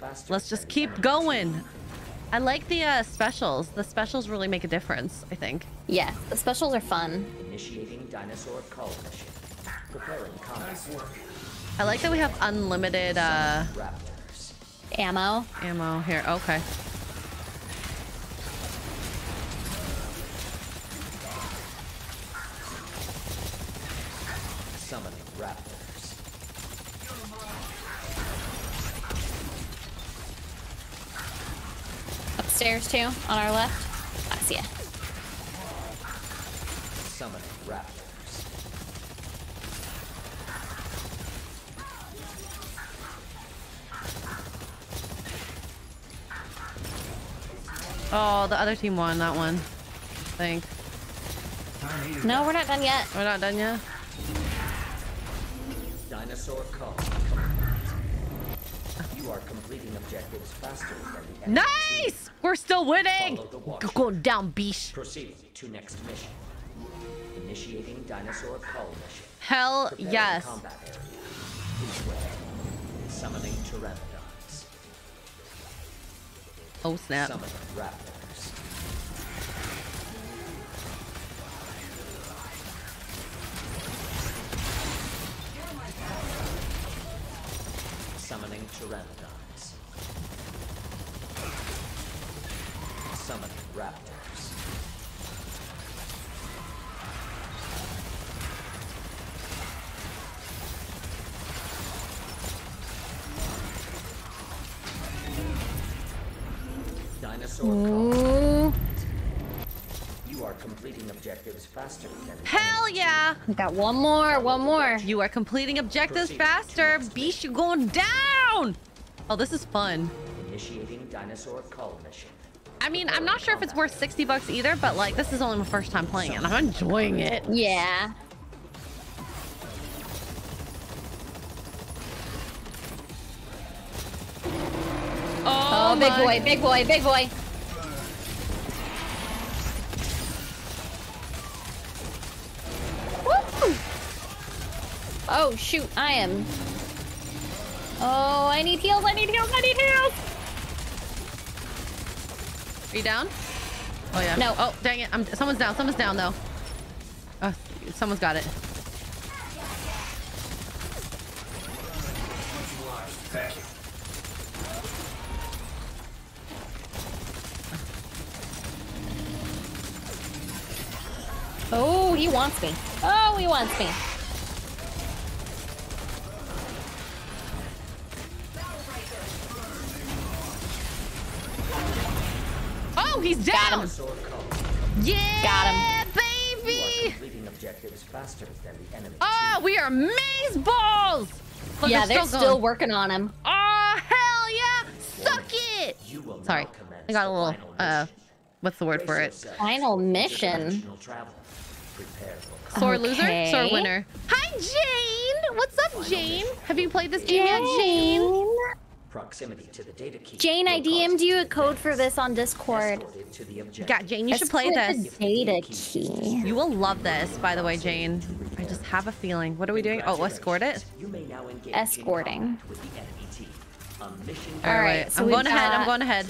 Nice. Let's just keep going. I like the uh, specials. The specials really make a difference, I think. Yeah, the specials are fun. Initiating dinosaur cull mission. Preparing combat. I like that we have unlimited uh, Ammo. ammo here. Okay. Summoning raptors. Upstairs too, on our left. I see ya. Summoning raptors. Oh, the other team won that one. I think. No, we're not done yet. We're not done yet. Dinosaur cull. You are completing objectives faster than the enemy. Nice! We're still winning! Go down, beast. Proceed to next mission. Initiating dinosaur cull mission. Hell Preparing yes. Combat area. Summoning pteranodons. Oh, snap. Summoning raptors. Summoning pteranodons. Raptors. Dinosaur. Ooh. You are completing objectives faster than Hell yeah! We got one more, one more. You are completing objectives faster. Beast, you going down! Oh, this is fun. initiating dinosaur call mission. I mean, I'm not sure if it's worth 60 bucks either, but like, this is only my first time playing it. and I'm enjoying it. Yeah. Oh, Oh, big boy, big boy, big boy. Woo! Oh shoot, I am. Oh, I need heals, I need heals, I need heals! Are you down? Oh yeah. No. Oh dang it! I'm. Someone's down. Someone's down though. Oh, someone's got it. Thank you. Oh, he wants me. Oh, he wants me. Oh, he's down. Dinosaur call. Yeah, Got him. Baby. completing objectives faster than the enemy. Oh, we are maze balls. Look, yeah, they're going. still working on him. Oh hell yeah! Suck it. Sorry, I got a little. Uh, what's the word for it? Final mission. interdimensional travel. Prepare for Sore loser, Okay. sore winner. Hi, Jane. What's up, Jane? Have you played this game yet, Jane? Proximity to the data key. Jane, I DM'd you a code for this on Discord. escorted to the objective. Yeah, Jane, you should play this. Data key. You will love this, by the way, Jane. I just have a feeling. What are we doing? Oh, escort it. You may now engage in Escorting. combat with the enemy team. A mission All right, right, so I'm we've going ahead. I'm going ahead.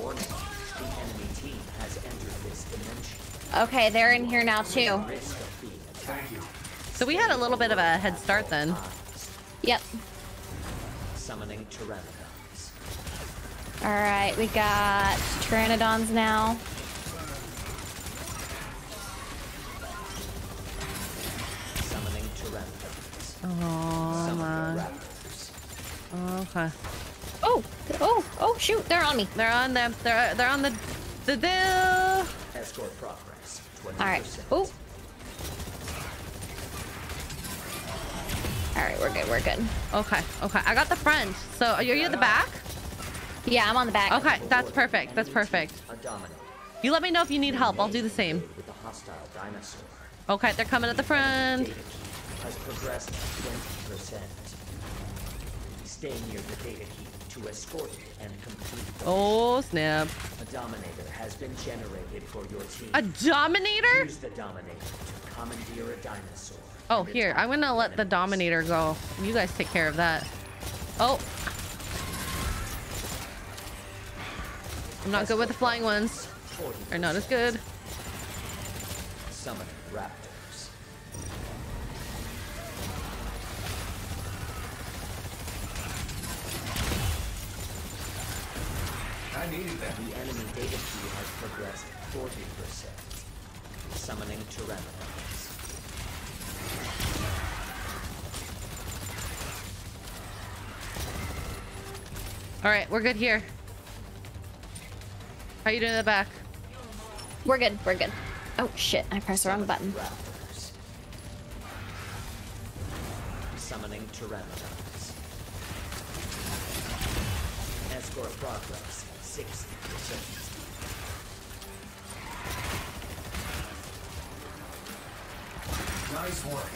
Warning: the enemy team has entered this dimension. Okay, they're in here now too. Risk of being attacked. Thank you. So we had a little bit of a head start then. Yep. Summoning pteranodons. All right, we got Pteranodons now. Summoning pteranodons. Oh Summoning my. raptors. Okay. Oh, oh, oh, shoot, they're on me. They're on them. They're they're on the the deal. Escort progress. 20%. All right. Oh. All right, we're good. We're good. Okay. Okay. I got the front. So are you at the back? Yeah, I'm on the back. Okay. That's perfect. That's perfect. A. You let me know if you need help. I'll do the same. With a hostile dinosaur. Okay. They're coming at the front. Has progressed 20%. Stay near the data key to escort and complete Oh snap. A Dominator has been generated for your team. A Dominator? Use the Dominator to commandeer a dinosaur. Oh, here. I'm gonna let the. Dominator go. You guys take care of that. Oh. I'm not good with the flying ones. They're not as good. Summoning raptors. I needed that. The enemy data has progressed 40%. Summoning pteranodons. All right, we're good here. How you doing in the back? We're good. We're good. Oh shit! I pressed the wrong button. Raptors. Summoning pteranodons. Escort progress Nice work.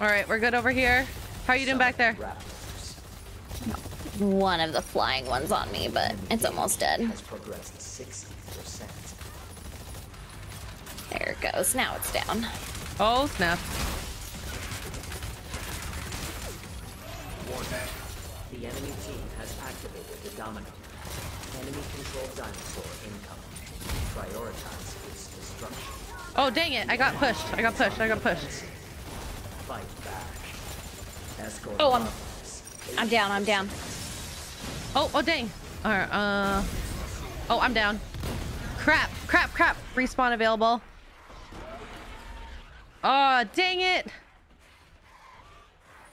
All right, we're good over here. How are you doing back there? One of the flying ones on me, but it's almost dead. has progressed 60%. There it goes. Now it's down. Oh snap! The enemy team has activated the Dominator. Enemy controlled dinosaur incoming. Prioritize its destruction. Oh dang it! I got pushed. I got pushed. I got pushed. Fight back. Escort Oh, I'm- I'm down. I'm down. Oh oh dang! All right. Uh. Oh, I'm down. Crap! Crap! Crap! Respawn available. Oh dang it!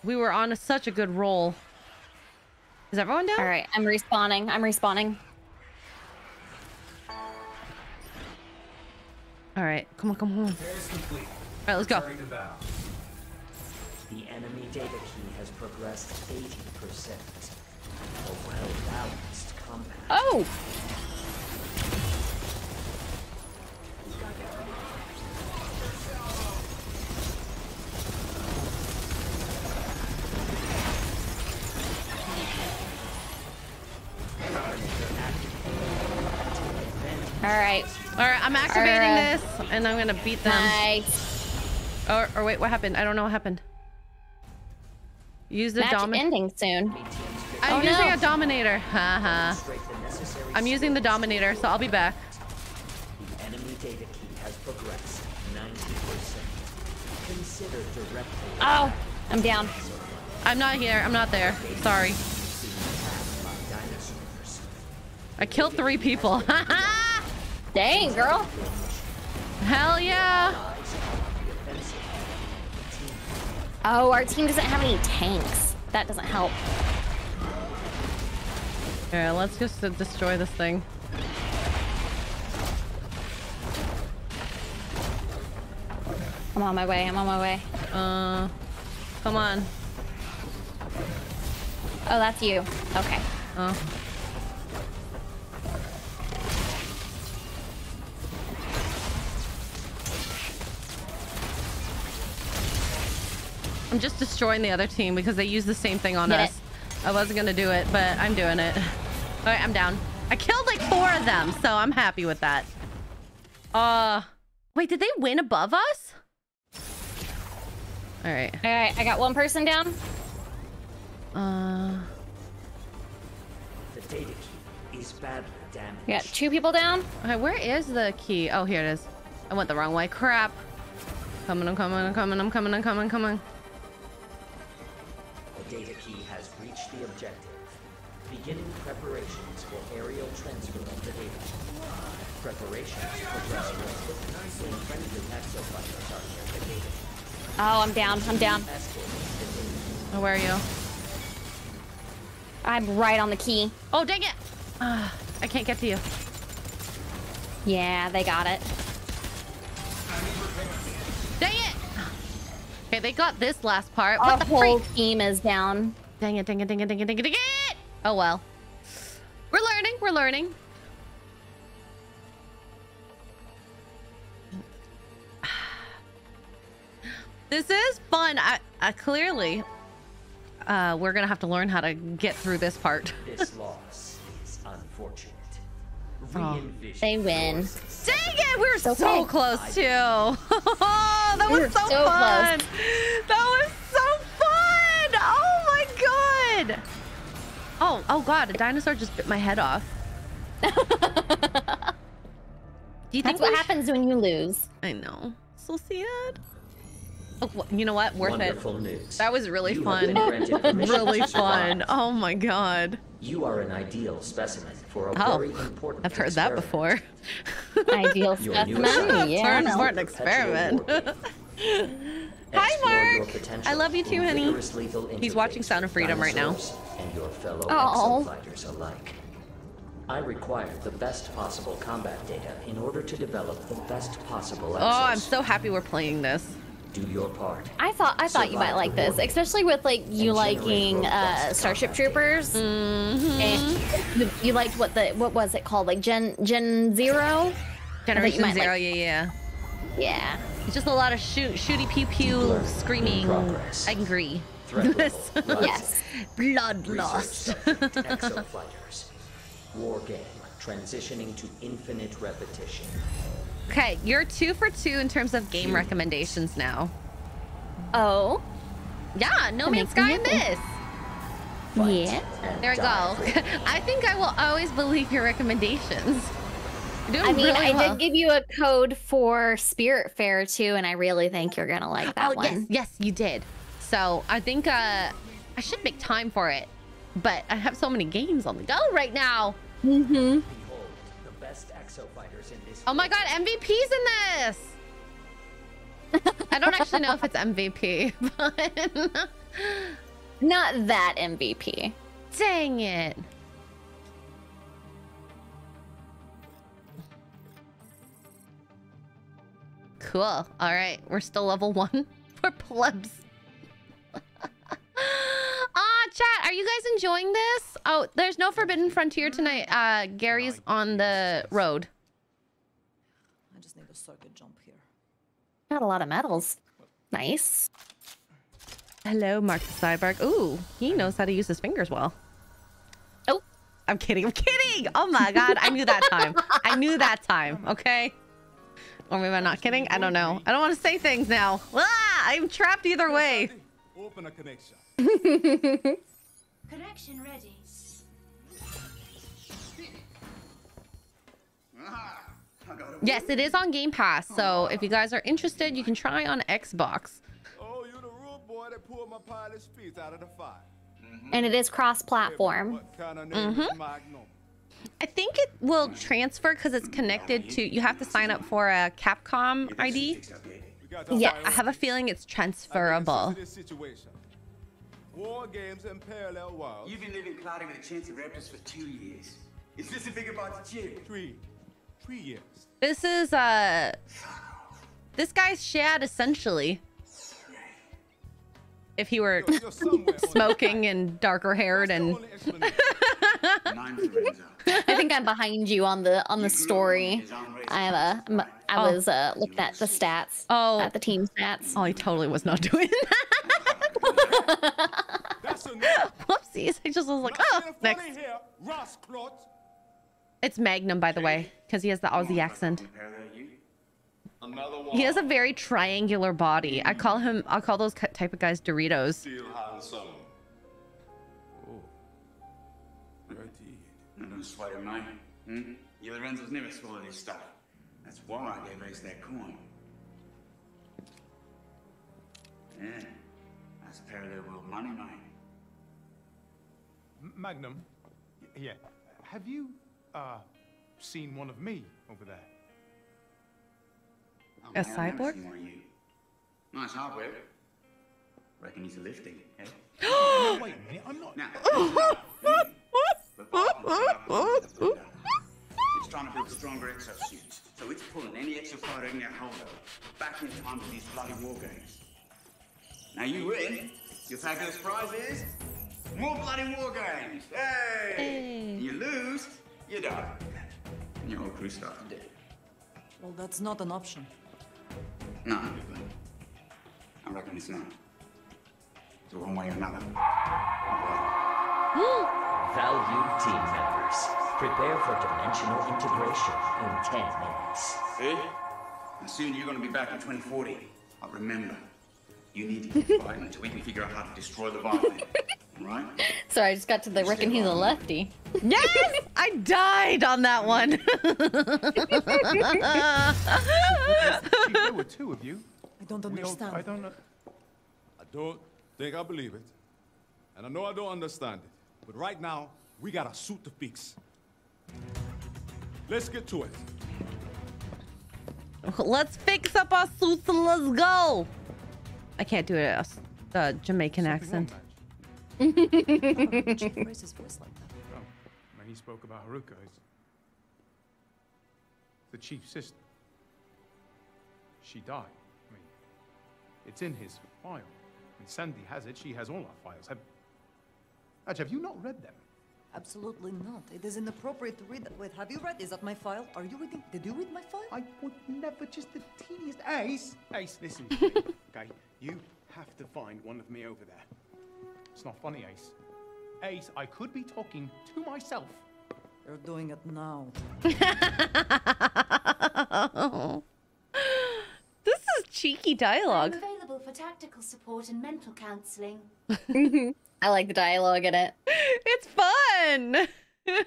We were on a, such a good roll. Is everyone down? All right, I'm respawning. I'm respawning. All right, come on, come on. All Repairs complete. right, let's go. Returning to battle. The enemy data key has progressed 80%. A well-balanced combat. Oh! All right. All right, I'm activating this, and I'm gonna beat them. Nice. Or, or wait, what happened? I don't know what happened. Use the dominator. ending soon. I'm Oh, using no. a dominator. Haha. Demonstrate the necessary I'm using the dominator, so I'll be back. The enemy data key has progressed 90%. Consider directly Oh, I'm down. I'm not here. I'm not there. Sorry. I killed three people. Dang, girl. Hell yeah. Eyes on the offensive. Oh, our team doesn't have any tanks. That doesn't help. Yeah, let's just uh, destroy this thing. I'm on my way. I'm on my way. Uh, come on. Oh, that's you. Okay. Oh. I'm just destroying the other team because they use the same thing on us. I wasn't gonna do it, but I'm doing it. All right, I'm down. I killed like four of them, so I'm happy with that. Uh, wait, did they win above us? All right. All right, I got one person down. Uh, The data key is badly damaged. We got two people down. okay, where is the key? Oh, here it is. I went the wrong way. Crap. Coming, I'm coming, I'm coming, I'm coming, I'm coming, coming. Beginning preparations for aerial transfer of the data. Preparations progress rapidly when friendly exofighters are near the data. Oh, I'm down. I'm down. Oh, where are you? I'm right on the key. Oh, dang it! Ah, I can't get to you. Yeah, they got it. Dang it! Okay, they got this last part. Our What the whole freak? team is down. Dang it, dang it, dang it, dang it, dang it, dang it! Oh well. We're learning, we're learning. This is fun. I, I clearly, uh, we're gonna have to learn how to get through this part. This loss is unfortunate. Oh. They win. yours. Dang it, we were It's so close too. that We was so, so fun. close. That was so fun. Oh my god. Oh, oh god, a dinosaur just bit my head off. Do you That's think what happens when you lose. I know. So sad. Oh, you know what? Worth Wonderful it. news. That was really You fun. been granted permission really fun. Oh my god. You are an ideal specimen for a Oh, very important I've heard that before. Ideal Your specimen. assignment Yeah, Very I know. important experiment. Hi, Mark. I love you too, honey. He's watching Sound of Freedom right now. dinosaurs And your fellow Oh. exofighters alike. I require the best possible combat data in order to develop the best possible Oh, I'm exos. so happy we're playing this. Do your part. I thought I thought you might Survive like the this, war. especially with like you And liking generate uh, robust Starship combat Troopers, Mm-hmm. and you, you liked what the what was it called, like Gen Gen Zero? Generation might Zero, like- yeah, yeah. Yeah. It's just a lot of shoot, shooty pew pew, screaming, Progress. angry. Threat level. Yes. Blood Research lost. exofighters. War game transitioning to infinite repetition. Okay, you're two for two in terms of game recommendations now. Oh. Yeah, No That Man's Sky and happy. this. Yeah. There we go. I think I will always believe your recommendations. You're doing I mean, really I well. did give you a code for Spiritfarer too, and I really think you're gonna like that oh, one. yes, yes, you did. So I think uh, I should make time for it. But I have so many games on the go right now. Mm-hmm. Behold, the best exofighters in this Oh my god, MVP's in this! I don't actually know if it's MVP, but Not that MVP. Dang it. Cool. All right. We're still level one. We're plebs. Ah, chat. Are you guys enjoying this? Oh, there's no Forbidden Frontier tonight. Uh, Gary's on the road. I just need a circuit jump here. Got a lot of medals. Nice. Hello, Mark the Cyborg. Ooh, he knows how to use his fingers well. Oh, I'm kidding. I'm kidding. Oh my god, I knew that time. I knew that time. Okay. Or maybe I'm not kidding. I don't know. I don't want to say things now. Ah, I'm trapped either way. Open a connection. Connection ready. Yes, it is on Game Pass. So if you guys are interested, you can try on Xbox. Oh, you the rude boy that pulled my pilot's feet out of the fire. And it is cross-platform. What I think it will transfer because it's connected to. You have to sign up for a Capcom ID. Yeah, I have a feeling it's transferable. This. War games and parallel worlds. You've been living cloudy with a chance of raptors for two years. Is this a big about to cheer? Three. Three years. This is uh this guy's Shad essentially. If he were smoking and darker haired and I think I'm behind you on the on the story. I have a m- I Oh. was uh looking at the stats. Oh, at the team stats. Oh, he totally was not doing that. Whoopsies. I just was like, oh, next. Here, Ross Clot. It's Magnum, by the way, because he has the Aussie accent. One. He has a very triangular body. I call him. I call those type of guys Doritos. Still handsome. No, don't sweat it, mate. Hmm? You Lorenzo's never swallow this stuff. That's why I gave Ace that coin. Yeah, that's a parallel world money, mate. M- Magnum, yeah. Have you, uh, seen one of me over there? Oh, A man, cyborg? seen one of you. Nice hardware. Reckon he's a lifting, eh? no, wait a minute, I'm not. Now, it's trying to build stronger exosuits, so it's pulling any exofighter in their holdout back in time for these bloody war games. Now you win, your fabulous prize is more bloody war games. Hey! You lose, you die. And your whole crew starts to dead. Well, that's not an option. No, I reckon it's not. So one way or another. Valued team members, prepare for dimensional integration in 10 minutes. See? And soon you're gonna be back in 2040. But remember, you need to keep fighting until we can figure out how to destroy the Leviathan. right? Sorry, I just got to the reckon he's a lefty. Yes, I died on that one. Chief, there were two of you. I don't We all- understand. I don't know. I don't think I believe it. And I know I don't understand it. But right now, we got a suit to fix. Let's get to it. Let's fix up our suits and let's go. I can't do it a s- uh, Jamaican accent. Chief, where's his voice like that? When he spoke about Haruka, it's the chief's sister. She died. I mean, it's in his file. And Sandy has it. She has all our files. Have, Aj, have you not read them? Absolutely not. It is inappropriate to read that. Wait, have you read? Is that my file? Are you reading? Did you read my file? I would never just the teeniest. Ace! Ace, listen okay? You have to find one of me over there. It's not funny, Ace. Ace, I could be talking to myself. You're doing it now. this is cheeky dialogue. I'm available for tactical support and mental counseling. I like the dialogue in it. It's fun.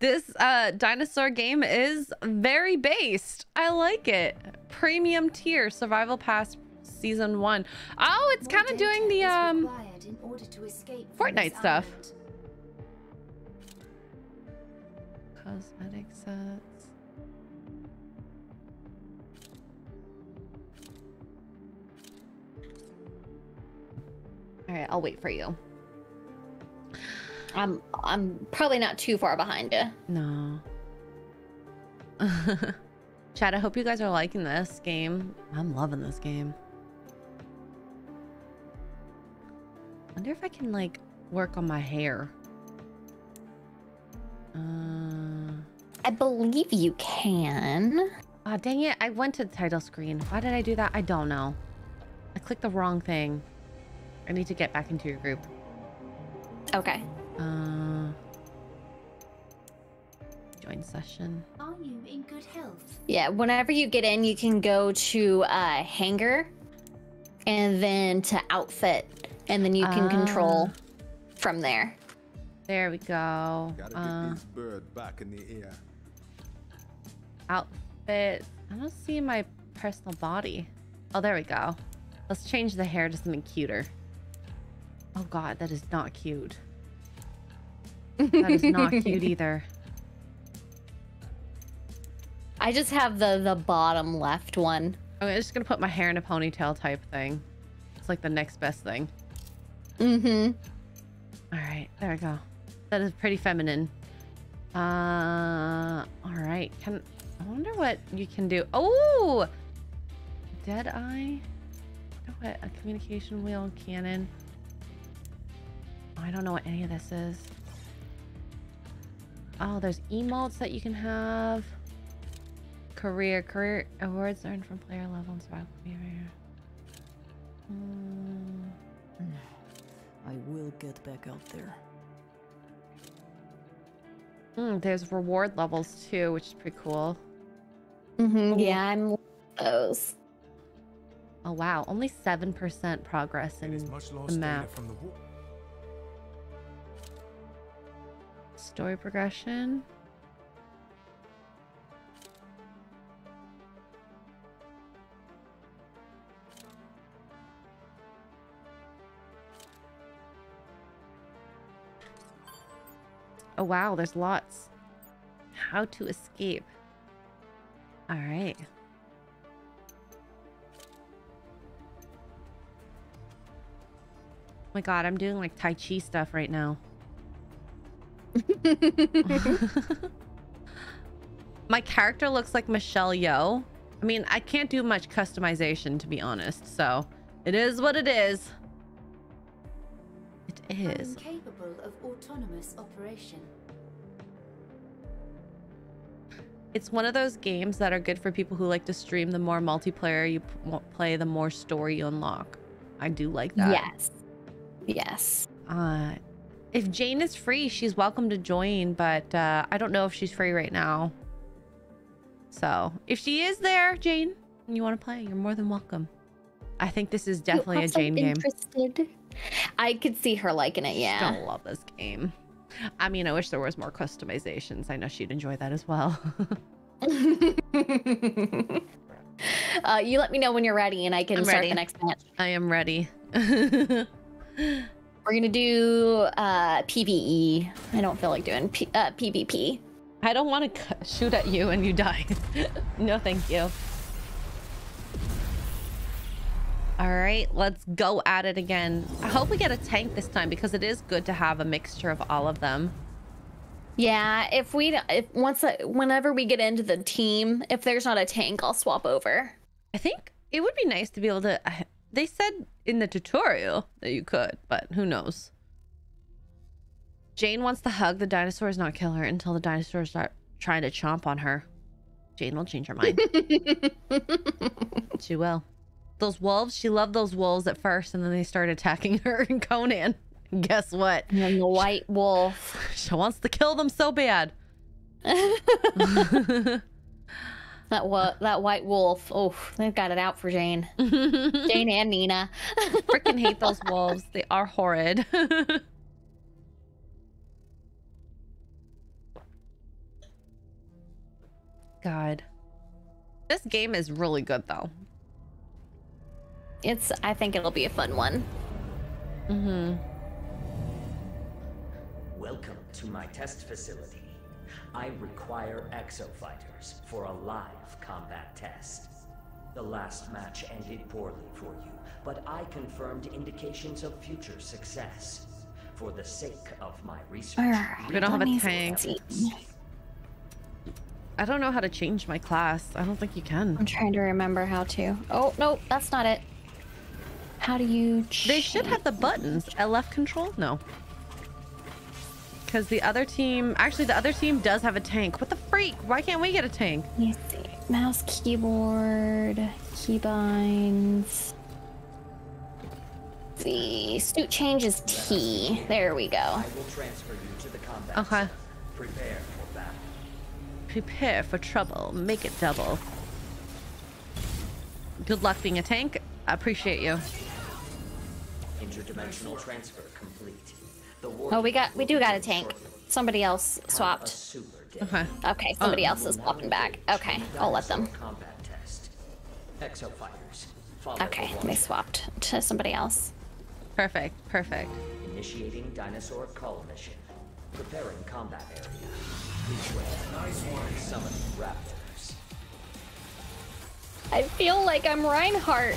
this uh dinosaur game is very based. I like it. Premium tier survival pass season 1. Oh, it's kind of doing the um in order to escape Fortnite stuff. island. Cosmetic sets. All right, I'll wait for you. I'm I'm probably not too far behind you. No. Chad, I hope you guys are liking this game. I'm loving this game. wonder if I can like work on my hair. Uh, I believe you can. Ah, dang it. I went to the title screen. Why did I do that? I don't know. I clicked the wrong thing. I need to get back into your group. Okay. Uh, join session. Are you in good health? Yeah, whenever you get in, you can go to uh, hanger and then to outfit, and then you can control from there. There we go. Gotta get Uh, this bird back in the air. outfit. I don't see my personal body. Oh, there we go. Let's change the hair to something cuter. Oh god, that is not cute. That is not cute either. I just have the the bottom left one. I'm just gonna put my hair in a ponytail type thing. It's like the next best thing. Mm-hmm. All right, there we go. That is pretty feminine. Uh, all right. Can I wonder what you can do? Oh, dead eye. What a communication wheel cannon. I don't know what any of this is. Oh, there's emotes that you can have. Career, career awards earned from player level and survival behavior. Hmm. I will get back out there. Hmm, there's reward levels too, which is pretty cool. Mm-hmm. Yeah, I'm one those. Oh wow, only seven percent progress in Much the lost data map. Story progression. Oh wow, there's lots. How to escape. All right. Oh my god, I'm doing like Tai Chi stuff right now. My character looks like Michelle Yeoh. I mean, I can't do much customization to be honest, so it is what it is. It is. Capable of autonomous operation. It's one of those games that are good for people who like to stream. The more multiplayer you play, the more story you unlock. I do like that. Yes. Yes. Uh, if Jane is free, she's welcome to join, but uh, I don't know if she's free right now. So if she is there, Jane, and you want to play, you're more than welcome. I think this is definitely a Jane game. Interested? I could see her liking it. Yeah. Don't love this game. I mean, I wish there was more customizations. I know she'd enjoy that as well. uh, you let me know when you're ready, and I can I'm start ready. the next match. I am ready. We're gonna do uh, PVE. I don't feel like doing P- uh, PvP. I don't want to shoot at you and you die. no, thank you. All right, let's go at it again. I hope we get a tank this time because it is good to have a mixture of all of them. Yeah, if we if once uh, whenever we get into the team, if there's not a tank, I'll swap over. I think it would be nice to be able to. They said in the tutorial that you could, but who knows? Jane wants to hug the dinosaurs, not kill her until the dinosaurs start trying to chomp on her. Jane will change her mind. she will. Those wolves, she loved those wolves at first, and then they started attacking her and Conan. And guess what? And the white wolf. She wants to kill them so bad. That what that white wolf. Oh, they've got it out for Jane. Jane and Nina. Freaking hate those wolves. They are horrid. God. This game is really good though. It's I think it'll be a fun one. Mm-hmm. Welcome to my test facility. I require exofighters for a live combat test. The last match ended poorly for you, but I confirmed indications of future success. For the sake of my research, Alright, We don't have let a me tank. I don't know how to change my class. I don't think you can. I'm trying to remember how to. Oh, no, that's not it. How do you... They should have the buttons. LF control? No. Because the other team... Actually, the other team does have a tank. What the freak? Why can't we get a tank? Let me see. Mouse, keyboard, keybinds. The suit change is T. There we go. I will transfer you to the. Okay. Prepare for battle. Prepare for trouble. Make it double. Good luck being a tank. I appreciate you. Interdimensional transfer complete. The war Oh, we got, we do got a tank. Somebody else swapped. Okay. Okay, somebody else is swapping back. Okay, I'll let them. Combat test. Exo fighters. Okay, watcher. they swapped to somebody else. Perfect. Perfect. Initiating dinosaur cull mission. Preparing combat area. Please wait. Nice one. Summoning raptors. I feel like I'm Reinhardt.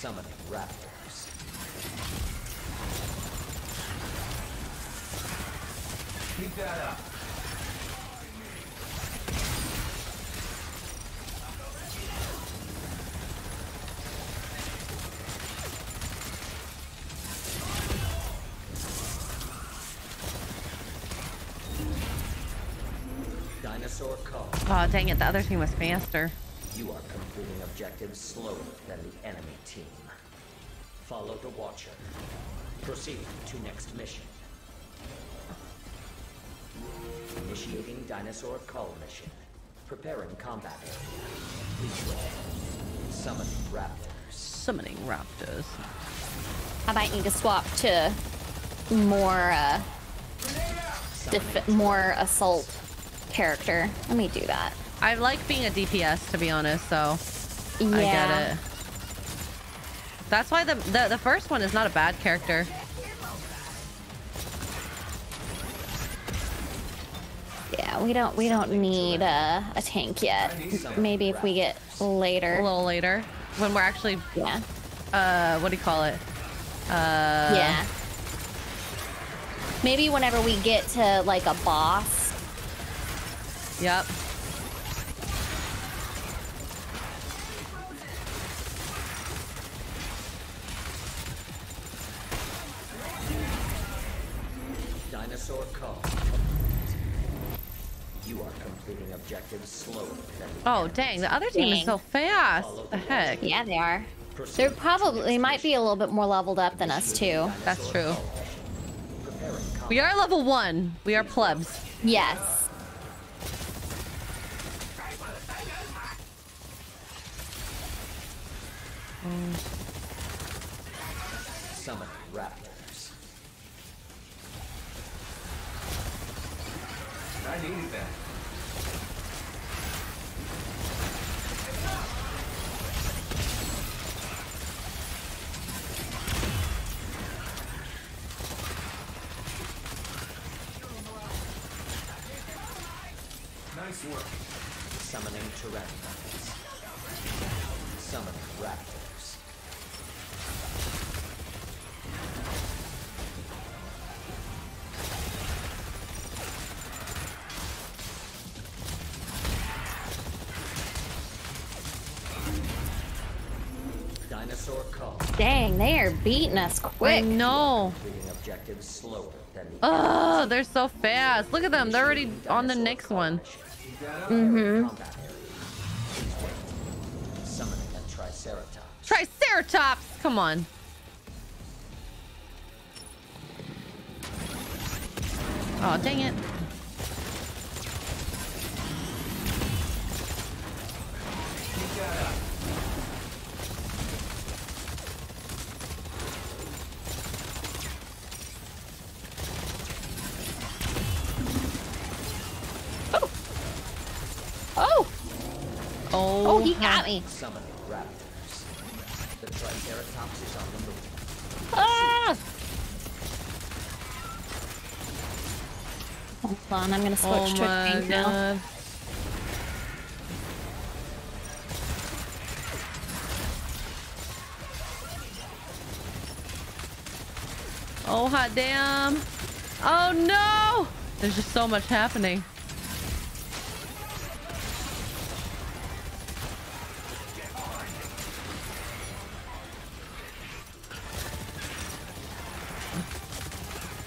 Summoning raptors. Keep that up. Dinosaur cull. Oh, dang it. The other team was faster. You are completing objectives slower than the enemy team. Follow the Watcher. Proceed to next mission. Initiating dinosaur cull mission. Preparing combat area. Summoning raptors. Summoning raptors. I might need to swap to more, uh, def- more assault character. Let me do that. I like being a DPS, to be honest, so Yeah. I get it. That's why the, the the first one is not a bad character. Yeah, we don't we don't need uh, a tank yet. Maybe if we get later. A little later, when we're actually, Yeah. uh, what do you call it? Uh, yeah. Maybe whenever we get to like a boss. Yep. Dinosaur cull. You are completing objectives slower Oh, dang. The other team is so fast. The heck? Yeah, they are. They're probably they might be a little bit more leveled up than us too. That's true. We are level one. We are plebs. Yes. Beating us quick. know. Completing objectives slower than the Oh, they're so fast. Look at them. They're already on the next one. Mm-hmm. combat area. Please wait. Summoning a triceratops. Triceratops. Come on. Oh, dang it. Oh! Oh, Oh, he got me. Summoning raptors. The Triceratops is on the move. Ah! Hold on, I'm gonna switch Oh to a my tank now. god. Oh hot damn. Oh no! There's just so much happening.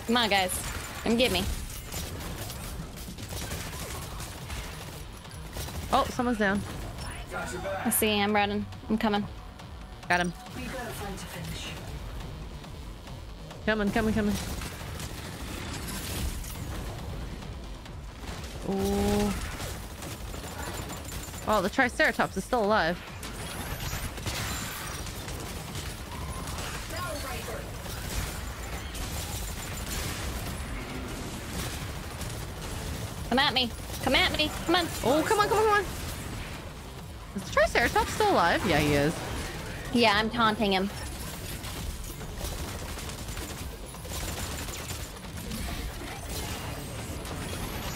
Come on, guys. Come get me. Oh, someone's down. I see. I'm running. I'm coming. Got him. Coming, coming, coming. Ooh. Oh, the Triceratops is still alive. Come at me. Come at me. Come on. Oh, come on, come on, come on. Is the Triceratops still alive? Yeah, he is. Yeah, I'm taunting him.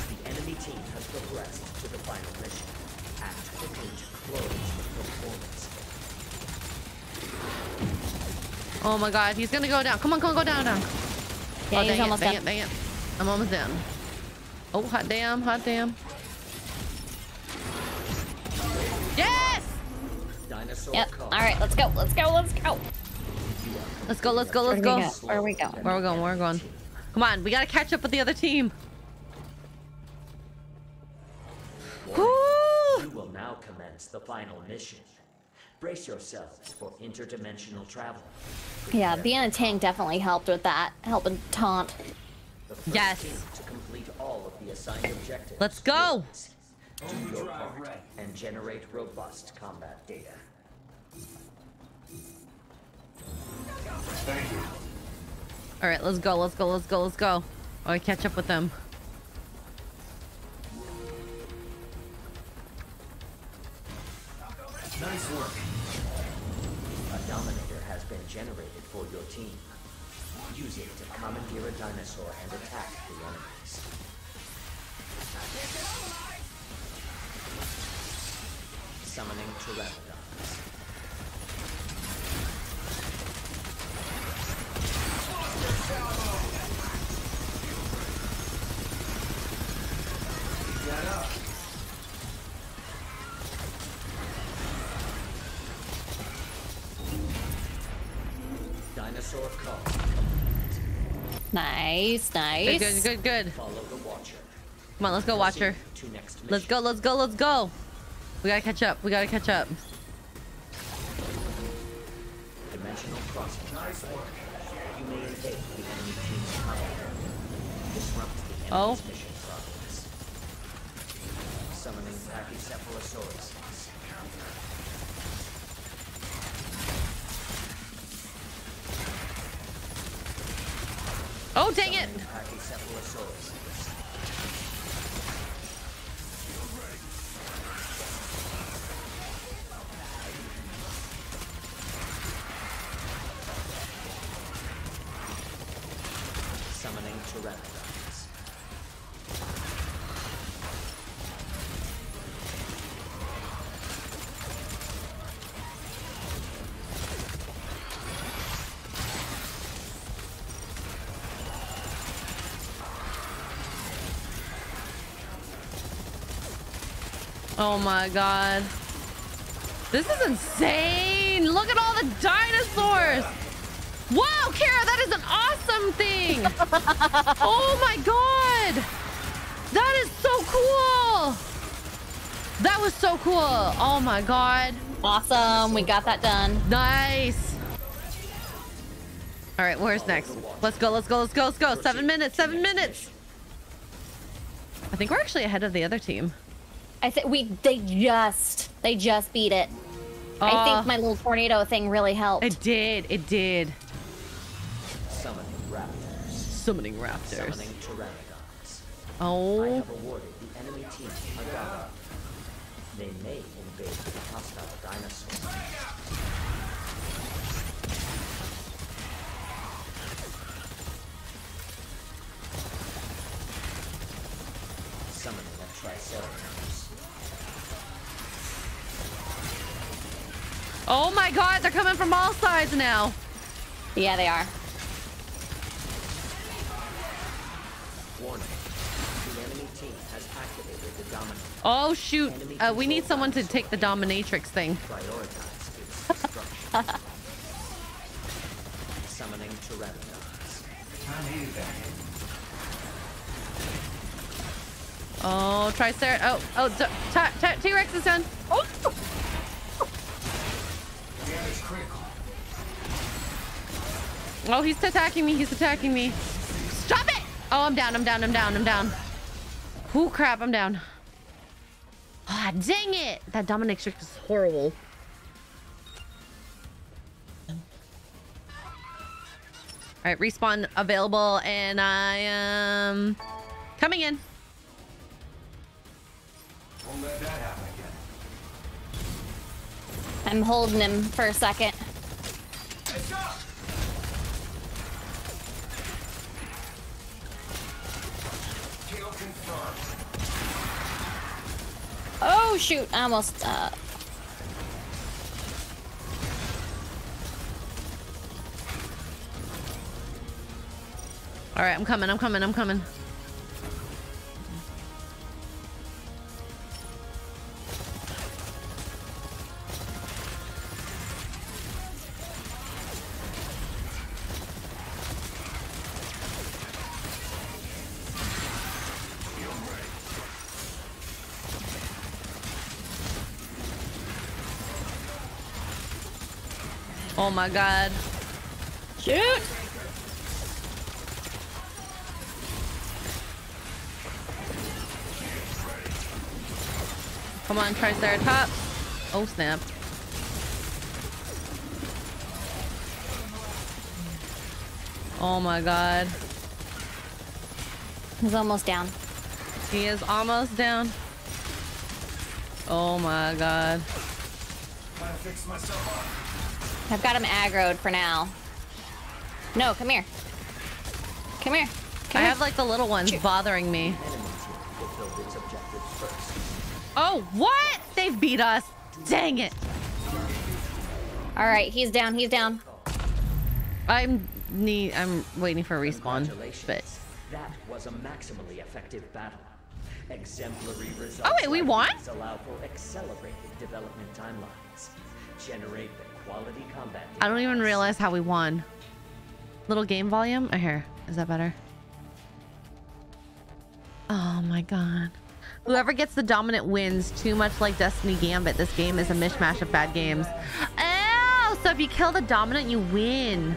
The enemy team has progressed to the final mission. Act quickly to the performance. Oh my god, he's gonna go down. Come on, come on, go down, down. Yeah, oh, he's dang almost it, dang done. it, dang it. I'm almost down. Oh, hot damn, hot damn. Yes! Dinosaur Yep. All right, let's go. Let's go. Let's go. Let's go, let's go, let's Where go. we go? Where we going? Where are we going? Where are we going? Come on, we gotta catch up with the other team. Woo! You will now commence the final mission. Brace yourselves for interdimensional travel. Yeah, being a tank definitely helped with that. Helping taunt. The first Yes. to complete all of the assigned objectives. Let's go. Do your part and generate robust combat data. Thank you. All right, let's go, let's go, let's go, let's go. Oh, I catch up with them. Nice work. A Dominator has been generated for your team. Use it to commandeer a dinosaur and attack the enemies. Summoning Pteranodons. Dinosaur cull. Nice, nice. good, good, good. Follow the Watcher. Come on, let's go, Watcher. Let's go, let's go, let's go. We gotta catch up. We gotta catch up. Dimensional crossing. Nice work. You may invade the enemy team's combat. Disrupt the Oh. Oh, dang it. Oh my god. This is insane. Look at all the dinosaurs. Wow, Kara, that is an awesome thing. oh my god. That is so cool. That was so cool. Oh my god. Awesome. We got that done. Nice. All right, where's next? Let's go, let's go, let's go, let's go. Seven minutes, seven minutes. I think we're actually ahead of the other team. I think we they just they just beat it. I Ah. think my little tornado thing really helped. It did, it did. Summoning Raptors. Summoning raptors. Summoning Pteranodons. I Oh, have awarded the enemy team a dollar. They may invade the hostile dinosaur. Summoning a Triceratops. Oh my god, they're coming from all sides now. Yeah, they are. Warning. The enemy team has activated the dominant. Oh shoot. Uh, we need someone to take the dominatrix thing. Prioritize its destruction. Summoning Pteranodons. I needed that. Oh, Tricer. Oh, oh, d- t- t- T-Rex is done. Oh, he's attacking me. He's attacking me. Stop it! Oh, I'm down. I'm down. I'm down. I'm down. Oh crap, I'm down. Ah, dang it! That Dominic trick is horrible. All right, respawn available, and I am coming in. Won't let that happen again. I'm holding him for a second. Oh shoot! I almost. Uh... All right, I'm coming. I'm coming. I'm coming. Oh my god. Shoot! Come on, Triceratops. Oh, snap. Oh my god. He's almost down. He is almost down. Oh my god. I've got him aggroed for now. No, come here. Come here. Come I here. have like the little ones bothering me. Enemy team fulfilled its objective first. Oh, what? They've beat us. Dang it. All right, he's down. He's down. I'm need I'm waiting for a respawn. But That was a maximally effective battle. Exemplary results. Oh, wait, we like won? Allow for accelerated development timelines. Generate the quality combat. I don't even realize how we won. Little game volume? Oh, here. Is that better? Oh my god. Whoever gets the dominant wins. Too much like Destiny Gambit. This game is a mishmash of bad games. Oh, so if you kill the dominant, you win.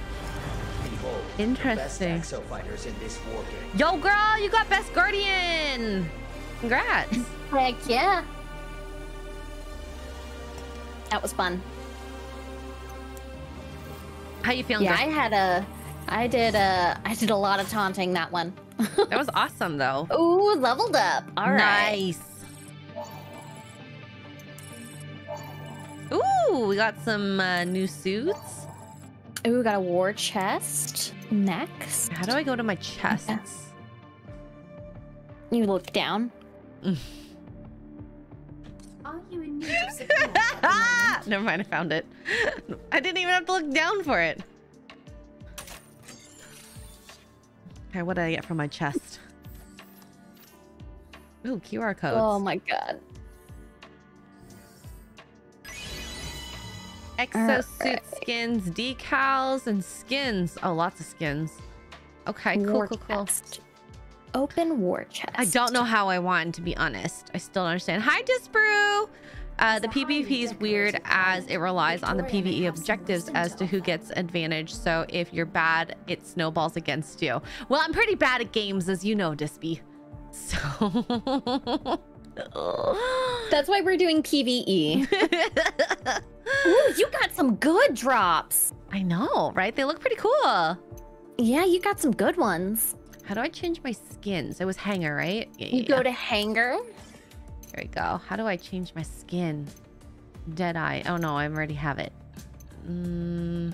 Behold, Interesting. The best exo fighters in this war game. Yo, girl, you got best guardian. Congrats. Heck yeah. That was fun. How you feeling? Yeah, I had a. I did a. I did a lot of taunting that one. that was awesome, though. Ooh, leveled up. All right. Nice. Ooh, we got some uh, new suits. Ooh, we got a war chest. Next. How do I go to my chest? Yes. You look down. Are you in need of support? at the moment? Never mind, I found it. I didn't even have to look down for it. Okay, what did I get from my chest? Ooh, QR codes. Oh my god. Exosuit Alright. skins, decals, and skins. Oh, lots of skins. Okay, cool, war cool, cool. Open war chest. I don't know how I won, to be honest. I still don't understand. Hi, Disbrew! Uh, the It's a highly PvP is weird as it relies on the PvE objectives as to who gets advantage. So if you're bad, it snowballs against you. Well, I'm pretty bad at games, as you know, Dispy. So. That's why we're doing PvE. Ooh, you got some good drops. I know, right? They look pretty cool. Yeah, you got some good ones. How do I change my skins? It was hangar, right? Yeah, You go yeah. to hangar. There we go. How do I change my skin? Deadeye. Oh no, I already have it. Mm,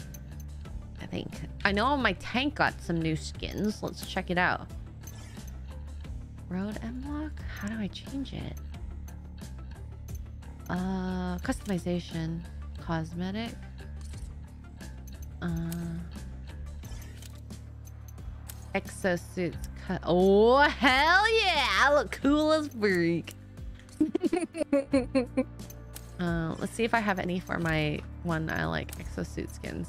I think. I know my tank got some new skins. Let's check it out. Road M block? How do I change it? Uh, customization. Cosmetic. Uh, exosuits. Cut. Oh, hell yeah! I look cool as freak. uh, let's see if I have any for my one I like exosuit skins.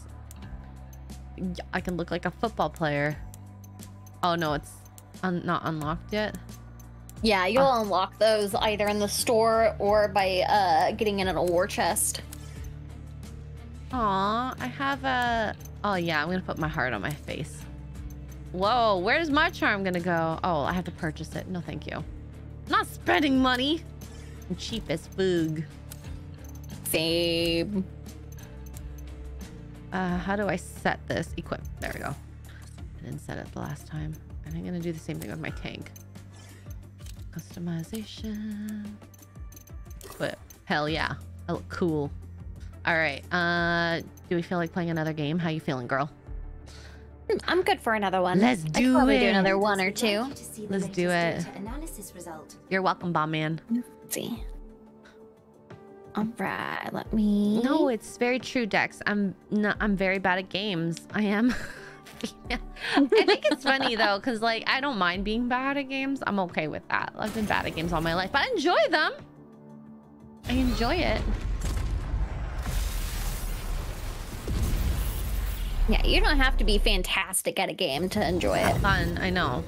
I can look like a football player. Oh no, it's un not unlocked yet. Yeah, you'll unlock those either in the store or by uh, getting in an war chest. Aw, I have a... Oh yeah, I'm gonna put my heart on my face. Whoa, where's my charm gonna go? Oh, I have to purchase it. No, thank you. I'm not spending money. I'm cheap as. Same. Uh, how do I set this? Equip. There we go. I didn't set it the last time. And I'm gonna do the same thing with my tank. Customization. Equip. Hell yeah. I look cool. All right. Uh, do we feel like playing another game? How you feeling, girl? Hmm, I'm good for another one. Let's I could do probably it. do another one or two. Let's do it. Analysis result. You're welcome, bomb man. Let's see. All right, let me. No, it's very true, Dex. I'm not. I'm very bad at games. I am. I think it's funny though, because like I don't mind being bad at games. I'm okay with that. I've been bad at games all my life, but I enjoy them. I enjoy it. Yeah, you don't have to be fantastic at a game to enjoy it. Fun, I know.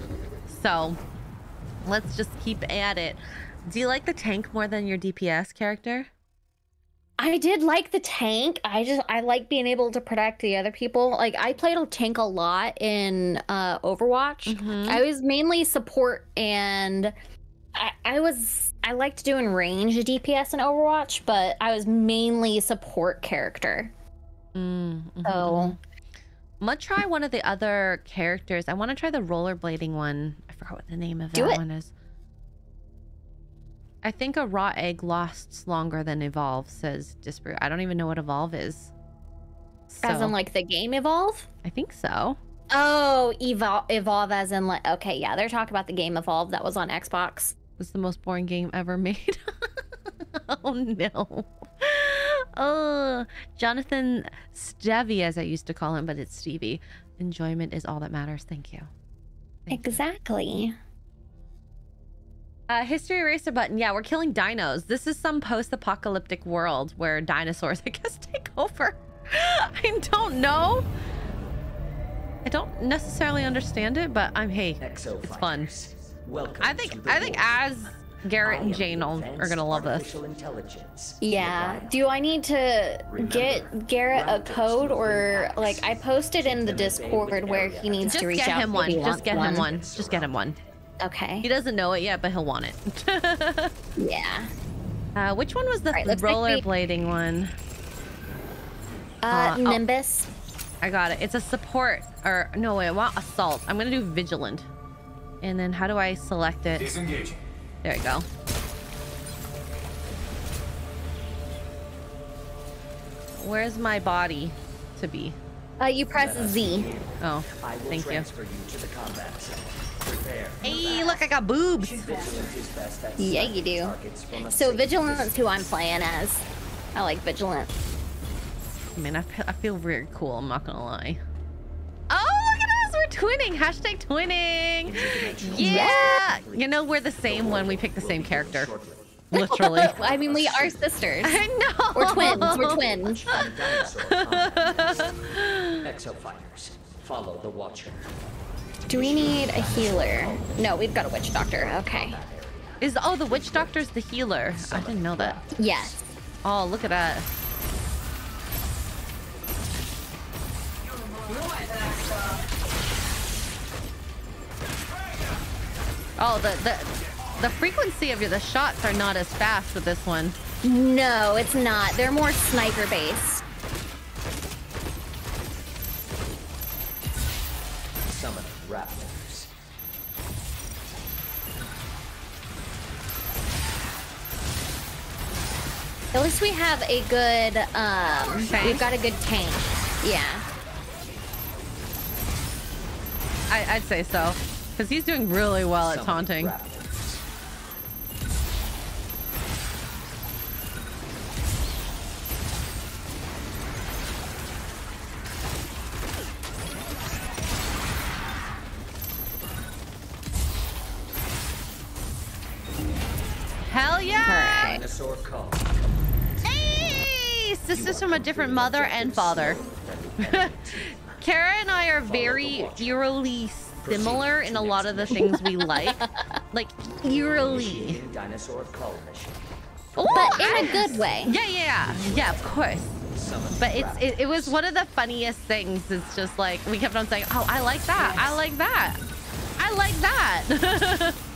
So, let's just keep at it. Do you like the tank more than your DPS character? I did like the tank. I just I like being able to protect the other people. Like I played a tank a lot in uh Overwatch. Mm-hmm. I was mainly support and I, I was I liked doing range DPS in Overwatch, but I was mainly support character. Mm, So I'm gonna try one of the other characters. I want to try the rollerblading one. I forgot what the name of Do that it. one is. I think a raw egg lasts longer than evolve, says Disparate. I don't even know what evolve is. as So, in like the game evolve? I think so. Oh, evolve evolve as in like okay, yeah, they're talking about the game evolve that was on Xbox. It's the most boring game ever made. oh no. Oh, Jonathan Stevie, as I used to call him, but it's Stevie. Enjoyment is all that matters. Thank you. Exactly. Uh, history eraser button. Yeah, we're killing dinos. This is some post-apocalyptic world where dinosaurs, I guess, take over. I don't know. I don't necessarily understand it, but I'm hey, it's fun. Welcome I think I think war. as Garrett and Jane all, are gonna love this. Yeah. Do I need to get Garrett a code or like I posted in the Discord where he needs Just to reach out? Just get out him one. Just get him one. Just get him one. Okay. He doesn't know it yet, but he'll want it. yeah. Uh, which one was the Alright, looks like we- rollerblading one? Uh, oh. Nimbus. I got it. It's a support, or no, wait, I want assault. I'm gonna do vigilant. And then how do I select it? Disengaging. There we go. Where's my body to be? Uh, you press Z. Oh, I will thank you. transfer you to the combat Hey, look, I got boobs. Vigilant is best at Yeah, you do. targets from a So safe Vigilant's who I'm playing as. I like Vigilant. I mean, I, fe- I feel very cool. I'm not gonna lie. Oh, twinning. Hashtag twinning. Yeah. You know, we're the same when we pick the same character. Literally. I mean, we are sisters. I know. We're twins. We're twins. Exo fighters. Follow the Watcher. Do we need a healer? No, we've got a witch doctor. Okay. Is oh the witch doctor's the healer? I didn't know that. Yes. Oh, look at that. Oh, the the the frequency of the shots are not as fast with this one. No, it's not. They're more sniper based. Summon Raptors. At least we have a good, um, we've got a good tank. Yeah. I, I'd say so. Because he's doing really well at taunting. Hell yeah! Dinosaur cull. Hey! Sisters from a different mother and father. Kara and I are very eerily similar in a lot of the things we like. Like, eerily. Initiating dinosaur cull mission. But in a good way. Yeah, yeah, yeah. Yeah, of course. But it's it, it was one of the funniest things. It's just like we kept on saying, "Oh, I like that. I like that. I like that."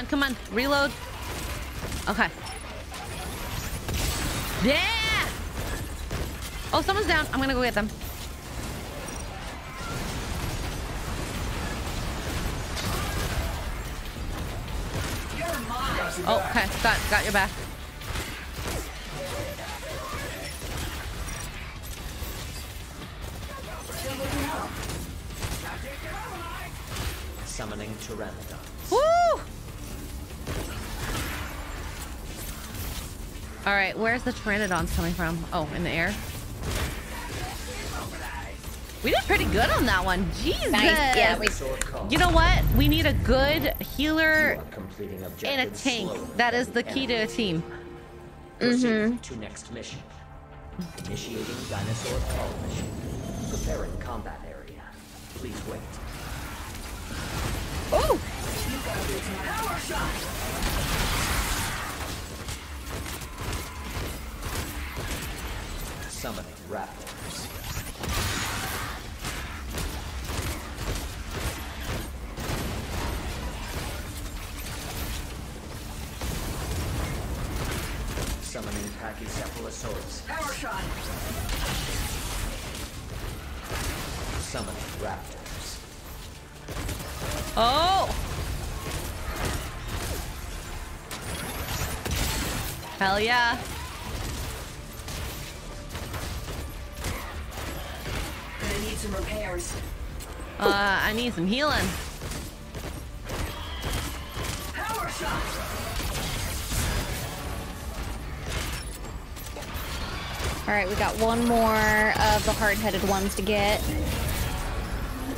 on, come on, reload. Okay. Yeah. Oh, someone's down. I'm gonna go get them. Oh, okay. Got got your back. Where's the pteranodons coming from? Oh, in the air. We did pretty good on that one. Jesus. Nice. Yeah, we- Dinosaur cull. You know what? We need a good healer You are completing and a tank. slower That than is the key to a enemy team. Proceed mm-hmm. to next mission. Initiating dinosaur cull mission. Preparing combat area. Please wait. Ooh! Summoning raptors. Summoning Pachycephalosaurus. Power shot. Summoning raptors. Oh! Hell yeah. Need some healing. Power shot. All right, we got one more of the hard-headed ones to get.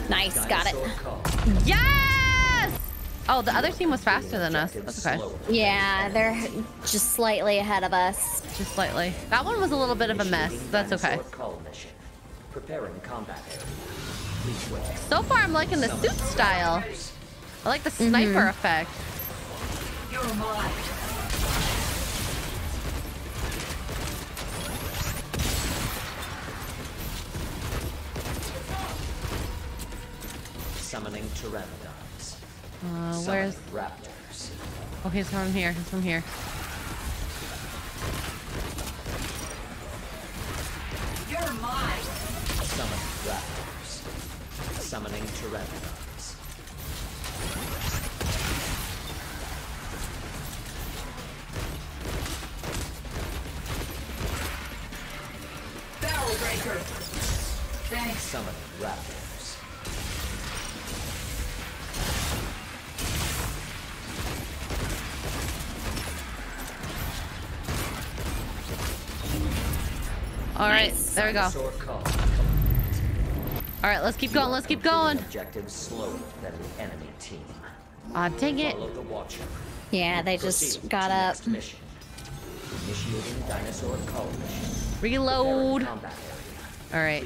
Nice, got it. Dinosaur cull. Yes! Oh, the other team was faster than us. That's okay. Yeah, they're just slightly ahead of us. Just slightly. That one was a little bit of a mess. That's okay. dinosaur Cull mission. Preparing combat area. Please wait. So far, I'm liking the suit style. I like the sniper effect. You're mine. Summoning pteranodons. Uh, Summoning where's... raptors. Oh, he's from here. He's from here. You're mine. Summoning raptors. Summoning pteranodons. Barrel breaker. Thanks. Summoning raptors. All right, Nice. there we go. Dinosaur cull. All right, let's keep going. Let's keep going. Objectives slower than the enemy team. Aw, dang it. Follow the Watcher. Yeah, they just got up. Next mission. Dinosaur cull mission. Reload. Preparing combat area. All right.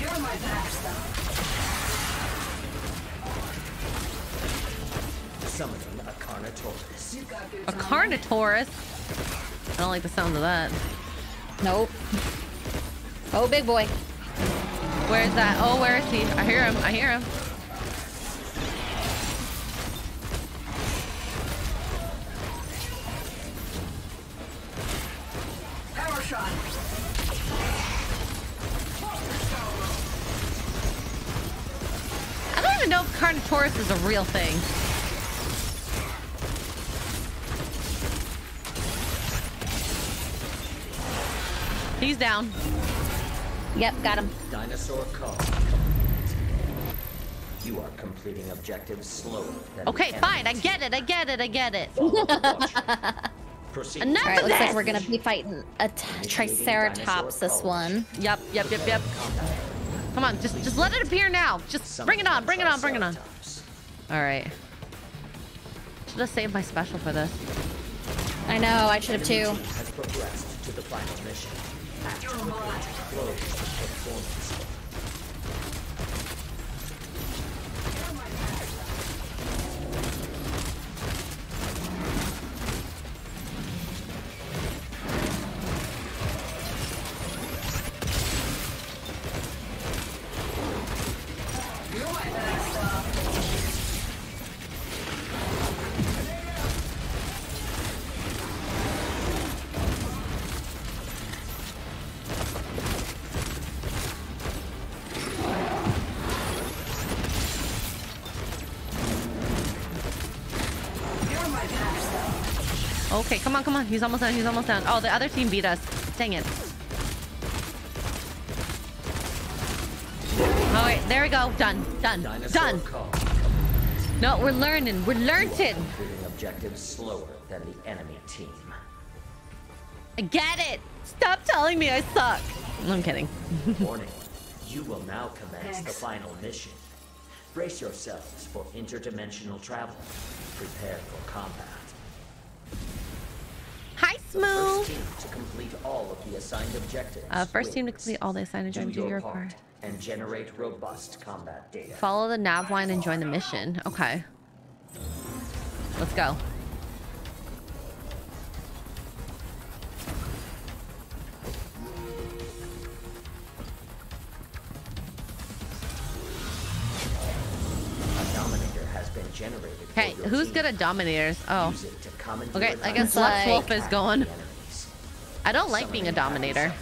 You're my backstop. Summoning a Carnotaurus. You got good A timing. Carnotaurus. I don't like the sound of that. Nope. Oh, big boy. Where is that? Oh, where is he? I hear him. I hear him. Power shot. I don't even know if Carnotaurus is a real thing. He's down. Yep, got him. Dinosaur cull. You are completing objectives slower than Okay, fine. I get it. I get it. I get it. Follow the watcher. Proceed. Enough All right, of looks like we're gonna be fighting a t- Triceratops this one. Yep, yep, yep, yep. Come on, just just let it appear now. Just bring it on, bring it on, bring it on. All right. Should have saved my special for this. I know, I should have Enemy too. On, come on. He's almost down, He's almost down. Oh, the other team beat us. Dang it. All right, there we go. Done. Done. Dinosaur Done. call. No, we're learning. We're learning. Objectives slower than the enemy team. I get it. Stop telling me I suck. I'm kidding. Warning. You will now commence the final mission. Brace yourselves for interdimensional travel. Prepare for combat. Hi, First team to complete all of the assigned objectives. Uh, first team to complete all the assigned Do objectives. Do your your part part. and generate robust combat data. Follow the nav line and join the mission. Okay. Let's go. Generated. Okay, who's good at Dominators? Oh. Use it to commandeer Okay, I guess Lex Wolf is going. I don't like being a Dominator.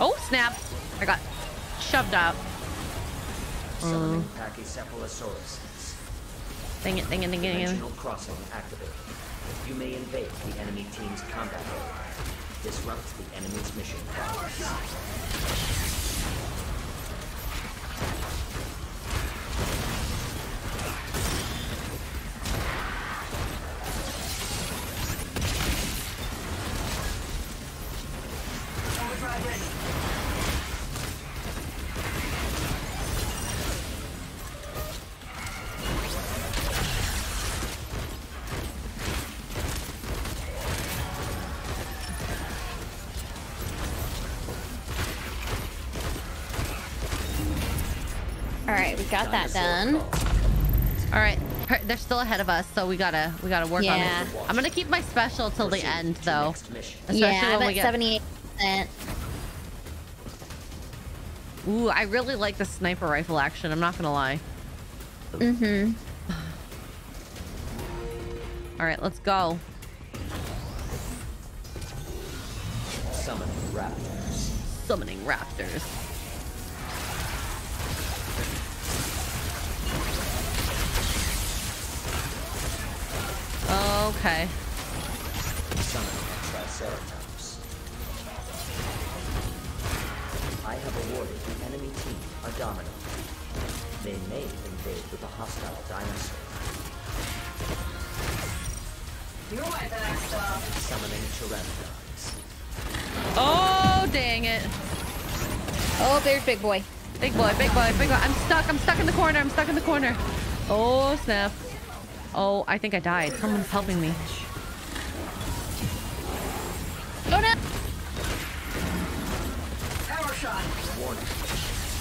Oh, snap. I got shoved up. Summoning mm. Pachycephalosaurus. Dang it, dang it, dang it, dang it. You may invade the enemy team's combat area. Disrupt the enemy's mission got that done. All right, they're still ahead of us, so we gotta we gotta work on Yeah. it. I'm gonna keep my special till the end, though. Especially Yeah, when I'm we at get. 78%. Ooh, I really like the sniper rifle action. I'm not gonna lie. Mm-hmm. All right, let's go. Summoning raptors. Summoning raptors. Okay. Summoning Triceratops. I have awarded the enemy team a domino. They may invade with a hostile dinosaur. You're my backstop. Uh, Summoning Pteranodons. Oh, dang it. Oh, there's big boy. Big boy, big boy, big boy. I'm stuck. I'm stuck in the corner. I'm stuck in the corner. Oh, snap. Oh, I think I died. Someone's helping me. Go down. Power shot. Warning.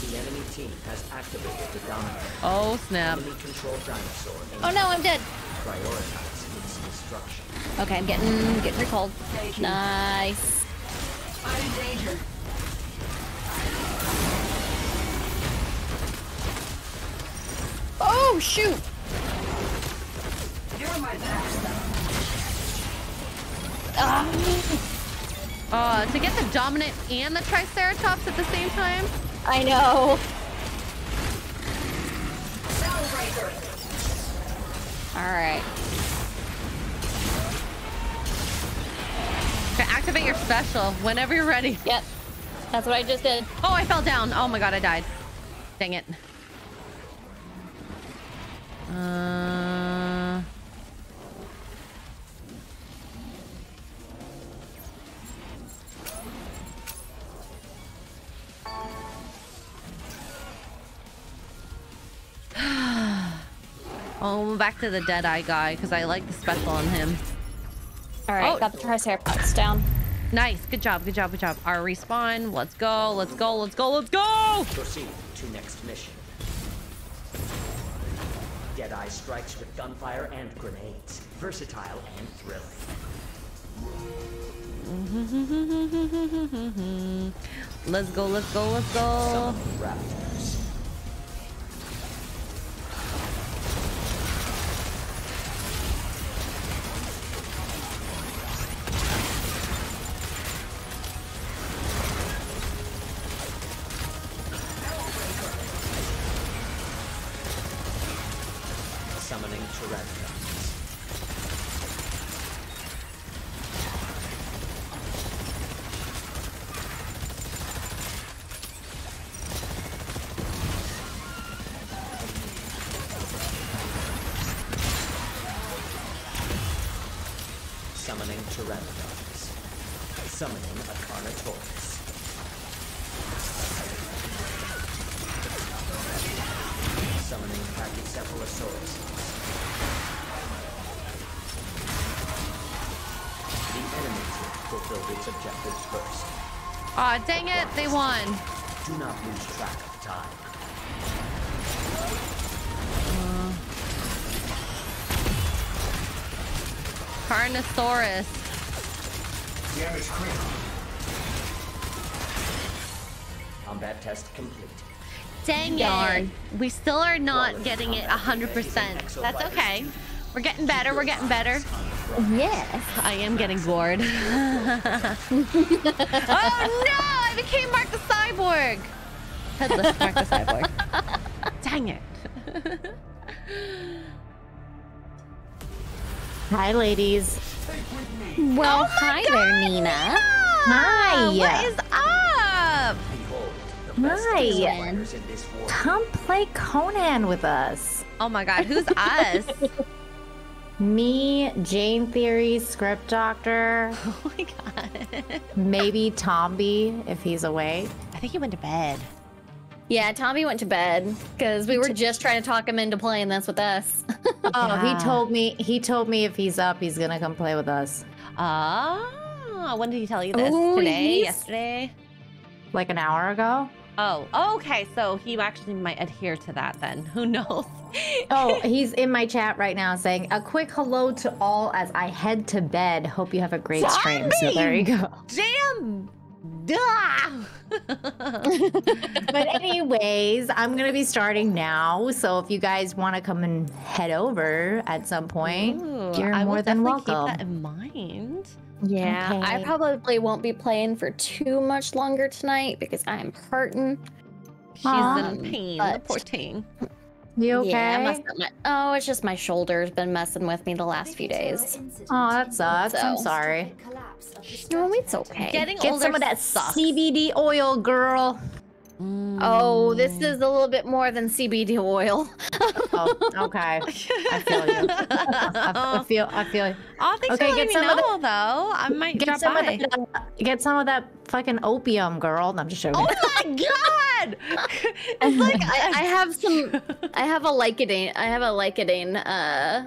The enemy team has activated the Dominator. Oh, snap. Enemy controlled dinosaur. Oh no, I'm dead. Prioritize its destruction. Okay, I'm getting getting recalled. Nice. I'm in danger. Oh shoot. You're my best. Ah. Uh, to get the dominant and the triceratops at the same time? I know. All right. Okay, activate your special whenever you're ready. Yep. That's what I just did. Oh, I fell down. Oh my god, I died. Dang it. Uh... oh, back to the Deadeye guy because I like the special on him. All right, Oh. got the Triceratops down. Nice. Good job. Good job. Good job. Our respawn. Let's go. Let's go. Let's go. Let's go. Proceed to next mission. Deadeye strikes with gunfire and grenades. Versatile and thrilling. let's go. Let's go. Let's go. They won. Do not lose track of time. Uh. Carnotaurus. Damage clear. Combat test complete. Dang Darn. it. We still are not getting it 100%. That's okay. We're getting better. We're getting better. Yes. I am getting bored. oh no! I became Mark the Cyborg. Headless Mark the Cyborg. Dang it. Hi, ladies. Well, oh hi there, Nina. Hi. What is up? Behold, Hi. pixel fighters in this war. Come play Conan with us. Oh my god, who's us? Me, Jane Theory, Script Doctor, oh my god. maybe Tomby if he's awake. I think he went to bed. Yeah, Tommy went to bed because we were just trying to talk him into playing this with us. Oh, Yeah. he told me. He told me if he's up, he's gonna come play with us. Ah, when did he tell you this? Oh, Today? Yesterday? Like an hour ago. Oh, okay. So he actually might adhere to that then. Who knows? Oh, he's in my chat right now saying a quick hello to all as I head to bed. Hope you have a great stream. So there you go. Damn! Duh! But anyways, I'm gonna be starting now. So if you guys want to come and head over at some point, Ooh, you're more than welcome. Keep that in mind. Yeah, I probably won't be playing for too much longer tonight because I'm hurting. She's Aw. in um, pain. But- The poor thing. You okay? Yeah, I messed up my- oh, it's just my shoulder's been messing with me the last few days. Oh, that sucks. I'm sorry. No, it's okay. Getting Get older some of that sucks. CBD oil, girl. Oh, this is a little bit more than CBD oil. Oh, okay. I feel you. I, I feel. I feel. you. Oh, thanks Okay, for letting get me some know, of the- though. I might Get drop some by. of that. uh, get some of that fucking opium, girl. No, I'm just joking. Oh my god! It's like I, I have some. I have a lidocaine. I have a lidocaine uh,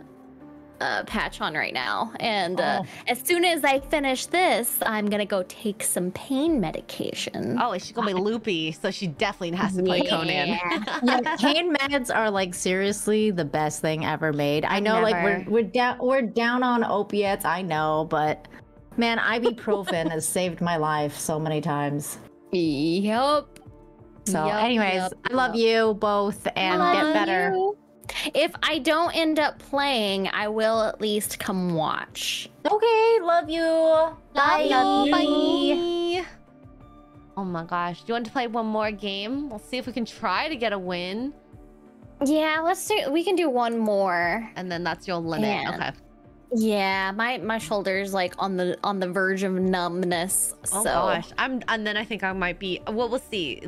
uh, patch on right now, and uh, Oh. as soon as I finish this, I'm gonna go take some pain medication. Oh, she's gonna be loopy, so she definitely has to play Conan. yeah, pain meds are like seriously the best thing ever made. I know, like we're we're down we're down on opiates. I know, but man, ibuprofen has saved my life so many times. Yep. So, Yup, anyways, yup, I love yup. you both, and get better. you. If I don't end up playing, I will at least come watch. Okay, love you. Bye. Love you. Bye. Oh my gosh. Do you want to play one more game? We'll see if we can try to get a win. Yeah, let's do. We can do one more. And then that's your limit. And- Okay. Yeah, my my shoulder's like on the on the verge of numbness. Oh so gosh. I'm and then I think I might be well we'll see.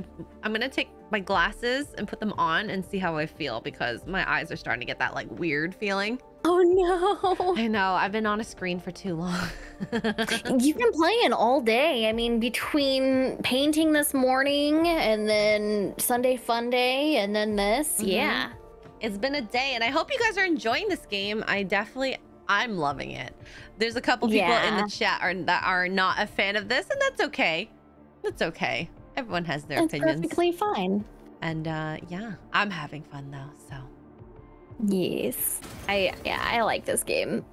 I'm gonna take my glasses and put them on and see how I feel because my eyes are starting to get that like weird feeling. Oh no. I know, I've been on a screen for too long. You've been playing all day. I mean, between painting this morning and then Sunday fun day and then this. Mhm. Yeah. It's been a day and I hope you guys are enjoying this game. I definitely I'm loving it. There's a couple people in the chat are, that are not a fan of this and that's okay. That's okay. Everyone has their opinions. It's opinions. perfectly fine. And uh yeah, I'm having fun though, so Yes. I yeah, I like this game.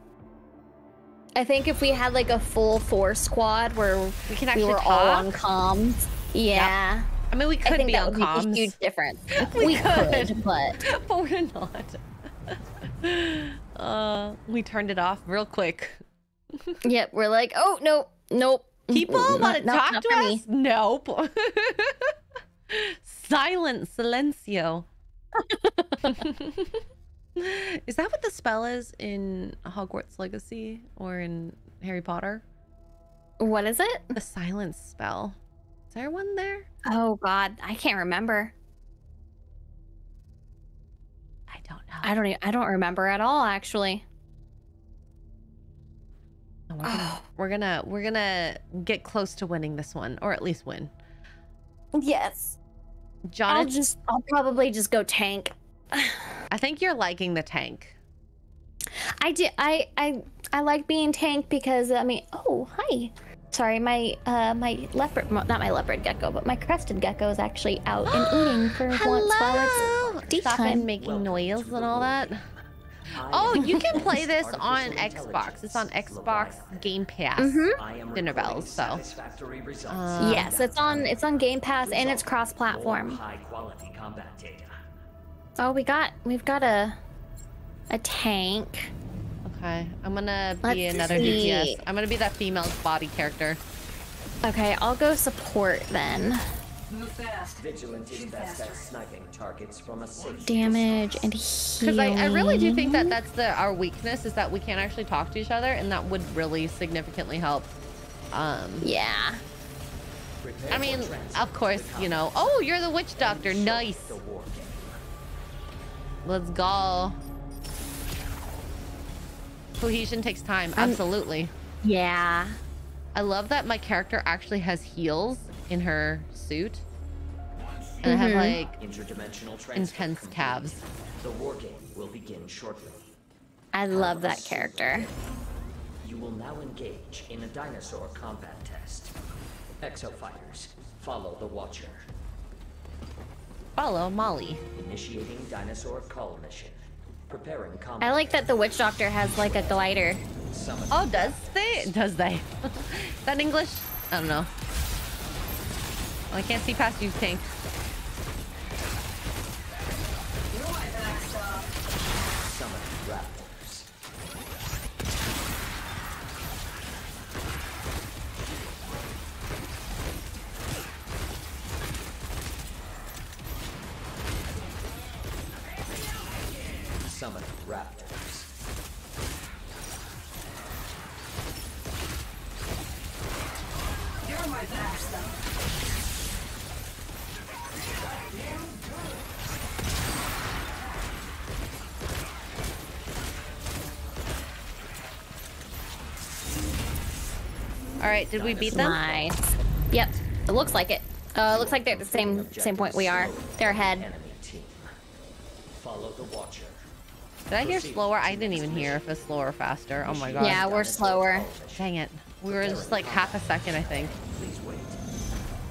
I think if we had like a full four squad where we can actually we were all on comms. Yeah. I mean we I could think be that on would make a huge difference. We we, could. could, but but we're not. uh, we turned it off real quick. yep, we're like, oh no, nope. People Mm, want to talk to us? me. Nope. Silent silencio. is that what the spell is in Hogwarts Legacy or in Harry Potter? What is it? The silence spell. Is there one there? Oh god, I can't remember. I don't know. I don't. I don't remember at all. Actually. We're gonna, we're gonna we're gonna get close to winning this one, or at least win. Yes. John, I'll just. I'll probably just go tank. I think you're liking the tank. I do. I. I. I like being tank because I mean. Oh, hi. Sorry, my uh my leopard, not my leopard gecko, but my crested gecko is actually out and eating for once while it's Stop daytime. it making noise and all that. Oh, you can play this on Xbox. It's on Xbox Game Pass. Mhm. Dinner bells. So. Um, yes, it's on. It's on Game Pass and it's cross-platform. High quality combat data. Oh, we got. We've got a. A tank. Okay, I'm gonna be Let's another see. DPS. I'm gonna be that female body character. Okay, I'll go support then. Move fast. Vigilant is best at sniping targets from a safe Damage and Because healing. I, I really do think that that's the our weakness is that we can't actually talk to each other, and that would really significantly help. Um, Yeah. I mean, of course, you know. Oh, you're the witch doctor. Nice. the war game. Let's go. Cohesion takes time. Absolutely. Yeah. I love that my character actually has heels in her suit. And I have Mhm. like Interdimensional intense complete. calves. The war game will begin shortly. I love that character. You will now engage in a dinosaur combat test. Exofighters, follow the Watcher. Follow Molly. Initiating dinosaur cull mission. Preparing combat. I like that the witch doctor has like a glider. Summon. Oh, does they? Does they? that English? I don't know. Oh, I can't see past you, Tank. All right, did we beat them? Nice. Yep. It looks like it. Uh, it looks like they're at the same same point we are. They're ahead. Follow the Watcher. Did I hear slower? I didn't even hear if it's slower or faster. Oh my god. Yeah, we're slower. Dang it. We were just like half a second, I think. Please wait.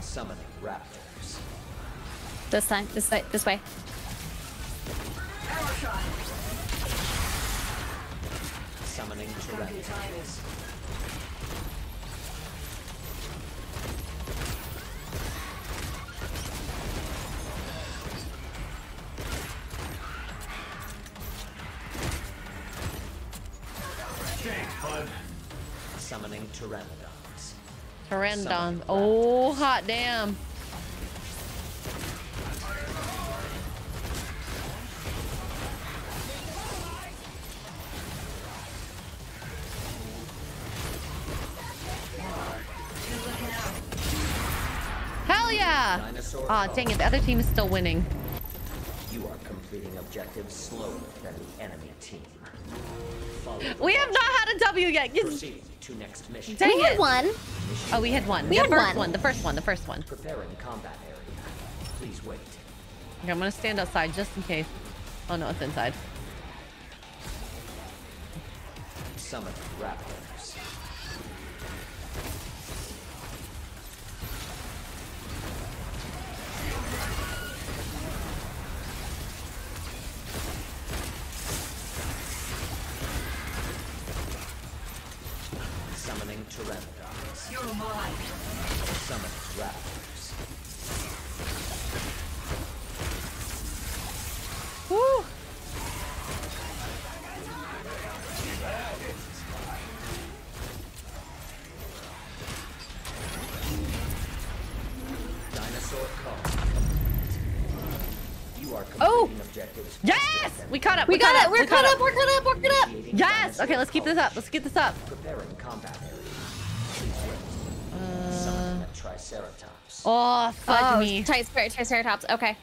Summoning Raptors. This time. This way. This way. Summoning Tyranids. Summoning Pteranodons. Pteranodon. Oh, hot damn. Hell yeah! Dinosaur Aw, dang it. The other team is still winning. You are completing objectives slower than the enemy team. Follow the We have not had a W yet. Yes. Proceed to next mission. Dang we had one. Oh, we had one. We the had first one. The first one. The first one. Preparing combat area. Please wait. Okay, I'm gonna stand outside just in case. Oh no, it's inside. Summon Raptors. Summoning Pteranodons. You're mine. Summoning Raptors. Woo! Dinosaur cull. You are Oh! completing objectives. Yes! We caught up. We, got caught it. We're caught up. We're caught up. We're caught up. Yes! Okay, let's keep this up. Let's keep this up. Preparing combat area. Please wait. Uh, Summoning a Triceratops. oh, fudge Oh, me. Tricer- Triceratops. Okay.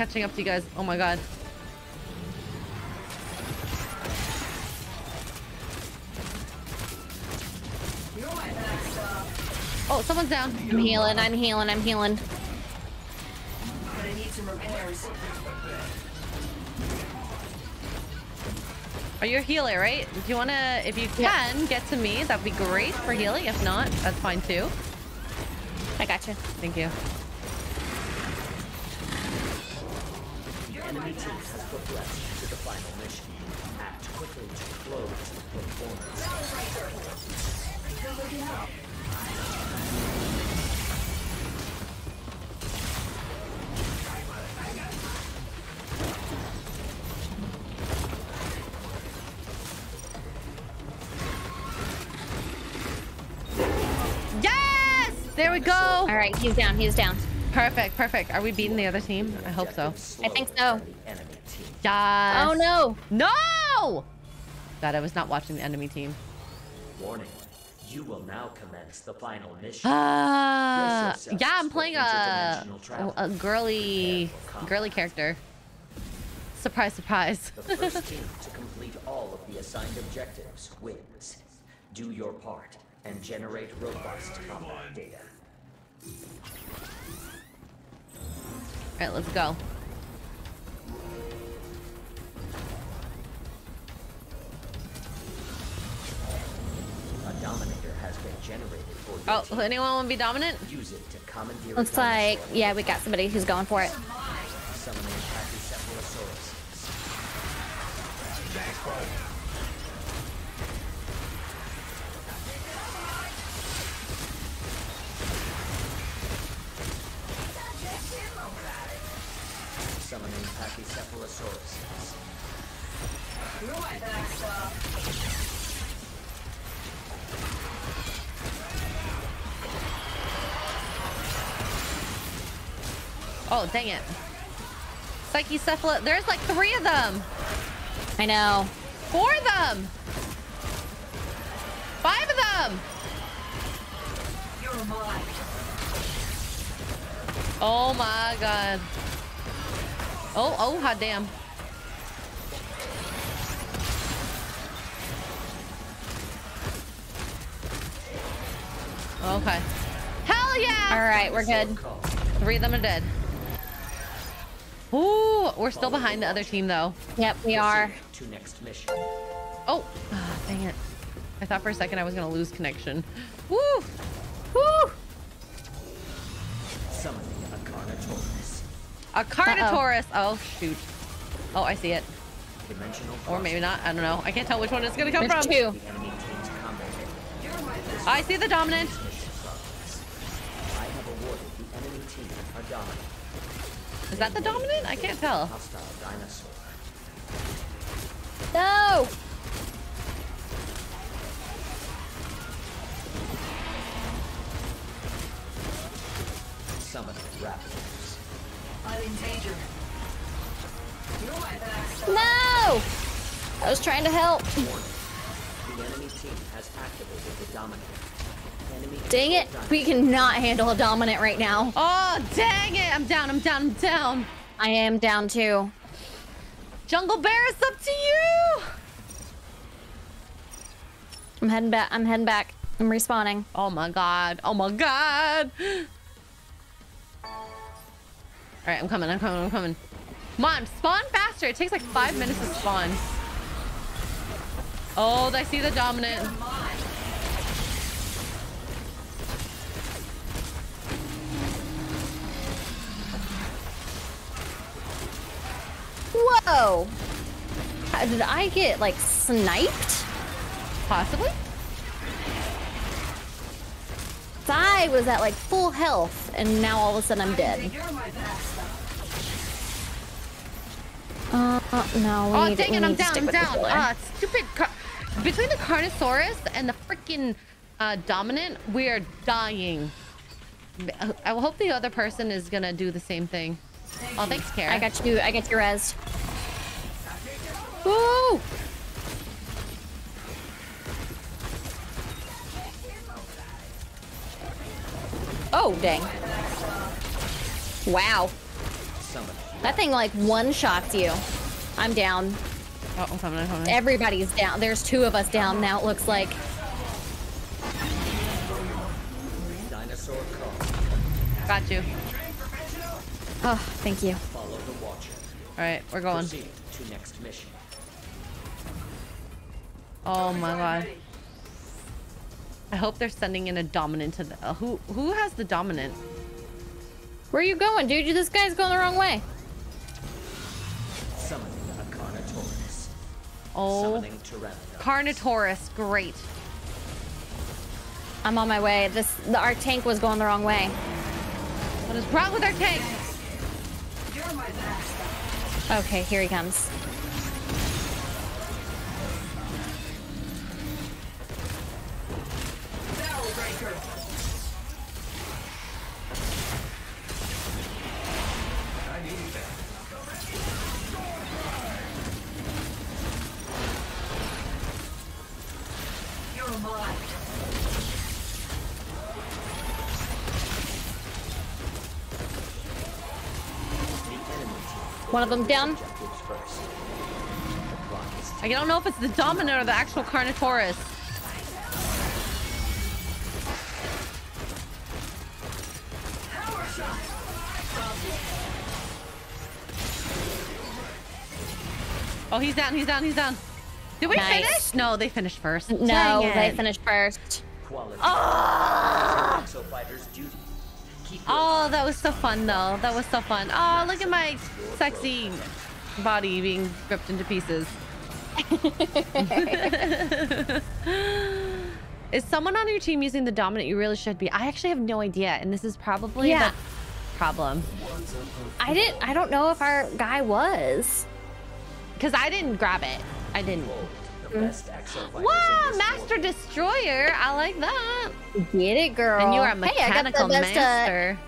Catching up to you guys. Oh my god. You're my backstop. Oh, someone's down. I'm healing. I'm healing. I'm healing. But I need some repairs. Are you a healer, right? Do you want to, if you can, get to me? That'd be great for healing. If not, that's fine too. I got you. Thank you. Right, he's down. He's down. Perfect, perfect. Are we beating the other team? I hope so. I think so. The enemy team. Yes. Oh no. No! God, I was not watching the enemy team. Warning. You will now commence the final mission. Ah, yeah, I'm playing a, interdimensional a girly, girly character. Surprise, surprise. The first team to complete all of the assigned objectives wins. Do your part and generate robust combat data. All right, let's go. A Dominator has been generated for Oh, team. anyone want to be dominant? Use it to commandeer a Looks like, yeah, we got somebody who's going for it. Summoning Pachycephalosaurus. Summoning Pachycephalosaurus. Oh, dang it. Psychecephala. There's like three of them. I know. Four of them. Five of them. You're mine. Oh my god. Oh, oh, hot damn. Okay. Hell yeah! All right, we're good. Three of them are dead. Ooh, we're still behind the other team though. Yep, we are. To next mission. Oh, ah, dang it. I thought for a second I was gonna lose connection. Woo! Woo! A Carnotaurus. Oh, shoot. Oh, I see it. Dimensional Or maybe not. I don't know. I can't tell which one it's gonna come There's from. two. The enemy team's combat area. I see the dominant. I have the enemy team a dominant. Is that the dominant? I can't tell. Hostile dinosaur. No! Summoning Raptors. No! I was trying to help. The enemy team has activated the dominant. Dang it. We cannot handle a dominant right now. Oh, dang it. I'm down. I'm down. I'm down. I am down too. Jungle Bear, it's up to you. I'm heading back. I'm heading back. I'm respawning. Oh my god. Oh my god. All right, I'm coming. I'm coming. I'm coming. Come on, spawn faster. It takes like five minutes to spawn. Oh, I see the dominant. Whoa! Did I get like sniped? Possibly. I was at like full health, and now all of a sudden I'm dead. You're my back. Uh, no. Oh, dang it. I'm down. I'm down. Ah, stupid. Car Between the Carnotaurus and the freaking uh, dominant, we are dying. I hope the other person is gonna do the same thing. Oh, thanks, Kara. I got you. I got your res. Woo! Oh, dang. Wow. That thing like one shots you. I'm down. Oh, I'm coming. I'm coming. Everybody's down. There's two of us down now, it looks like. Got you. Oh, thank you. Follow the Watcher. All right, we're going. To next mission. Oh my god. I hope they're sending in a dominant to the. Uh, who who has the dominant? Where are you going, dude? This guy's going the wrong way. Summoning a Carnotaurus. Oh, Summoning Carnotaurus. Great. I'm on my way. This the, our tank was going the wrong way. What is wrong with our tank? You're my back. Okay, here he comes. One of them down. Objectives first. The clock is I don't know if it's the dominant or the actual Carnotaurus. Oh, he's down. He's down. He's down. Did we Nice. finish? No, they finished first. No, they finished first. Quality. Ah! Oh, that was so fun though. That was so fun. Oh, look at my sexy body being ripped into pieces. is someone on your team using the dominant? You really should be. I actually have no idea, and this is probably Yeah. the problem. I didn't. I don't know if our guy was. Because I didn't grab it. I didn't. The best exo Wow, in this Master Destroyer. I like that. Get it, girl. And you are a Hey, I got the mechanical best, uh, master.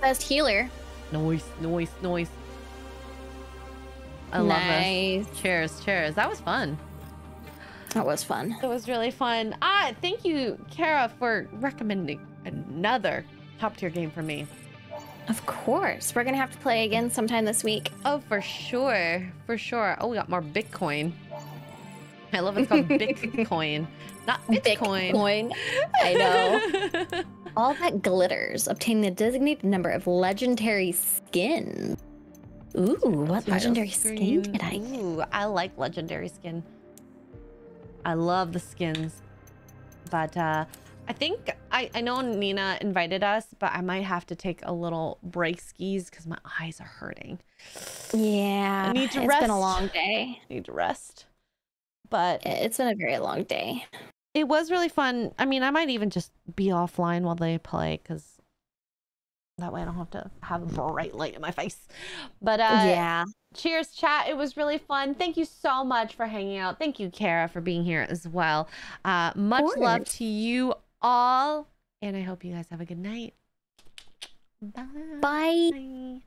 Best healer. Noise, noise, noise. I love Nice. this. Cheers, cheers. That was fun. That was fun. That was really fun. Ah, thank you, Kara, for recommending another top tier game for me. Of course. We're gonna have to play again sometime this week. Oh, for sure. For sure. Oh, we got more Bikitoa. I love it's called Bikitoa, not Bitcoin. Bitcoin. I know. All that glitters. Obtain the designated number of legendary skins. Ooh, what legendary skin did I get? Ooh, I like legendary skin. I love the skins. But uh I think I, I know Nina invited us, but I might have to take a little break skis because my eyes are hurting. Yeah. I need to It's rest. been a long day. need to rest. But It's been a very long day. it was really fun. I mean, I might even just be offline while they play because that way I don't have to have a bright light in my face. But uh, yeah. cheers, chat. It was really fun. Thank you so much for hanging out. Thank you, Kara, for being here as well. Uh, much love to you all. And I hope you guys have a good night. Bye. Bye. Bye.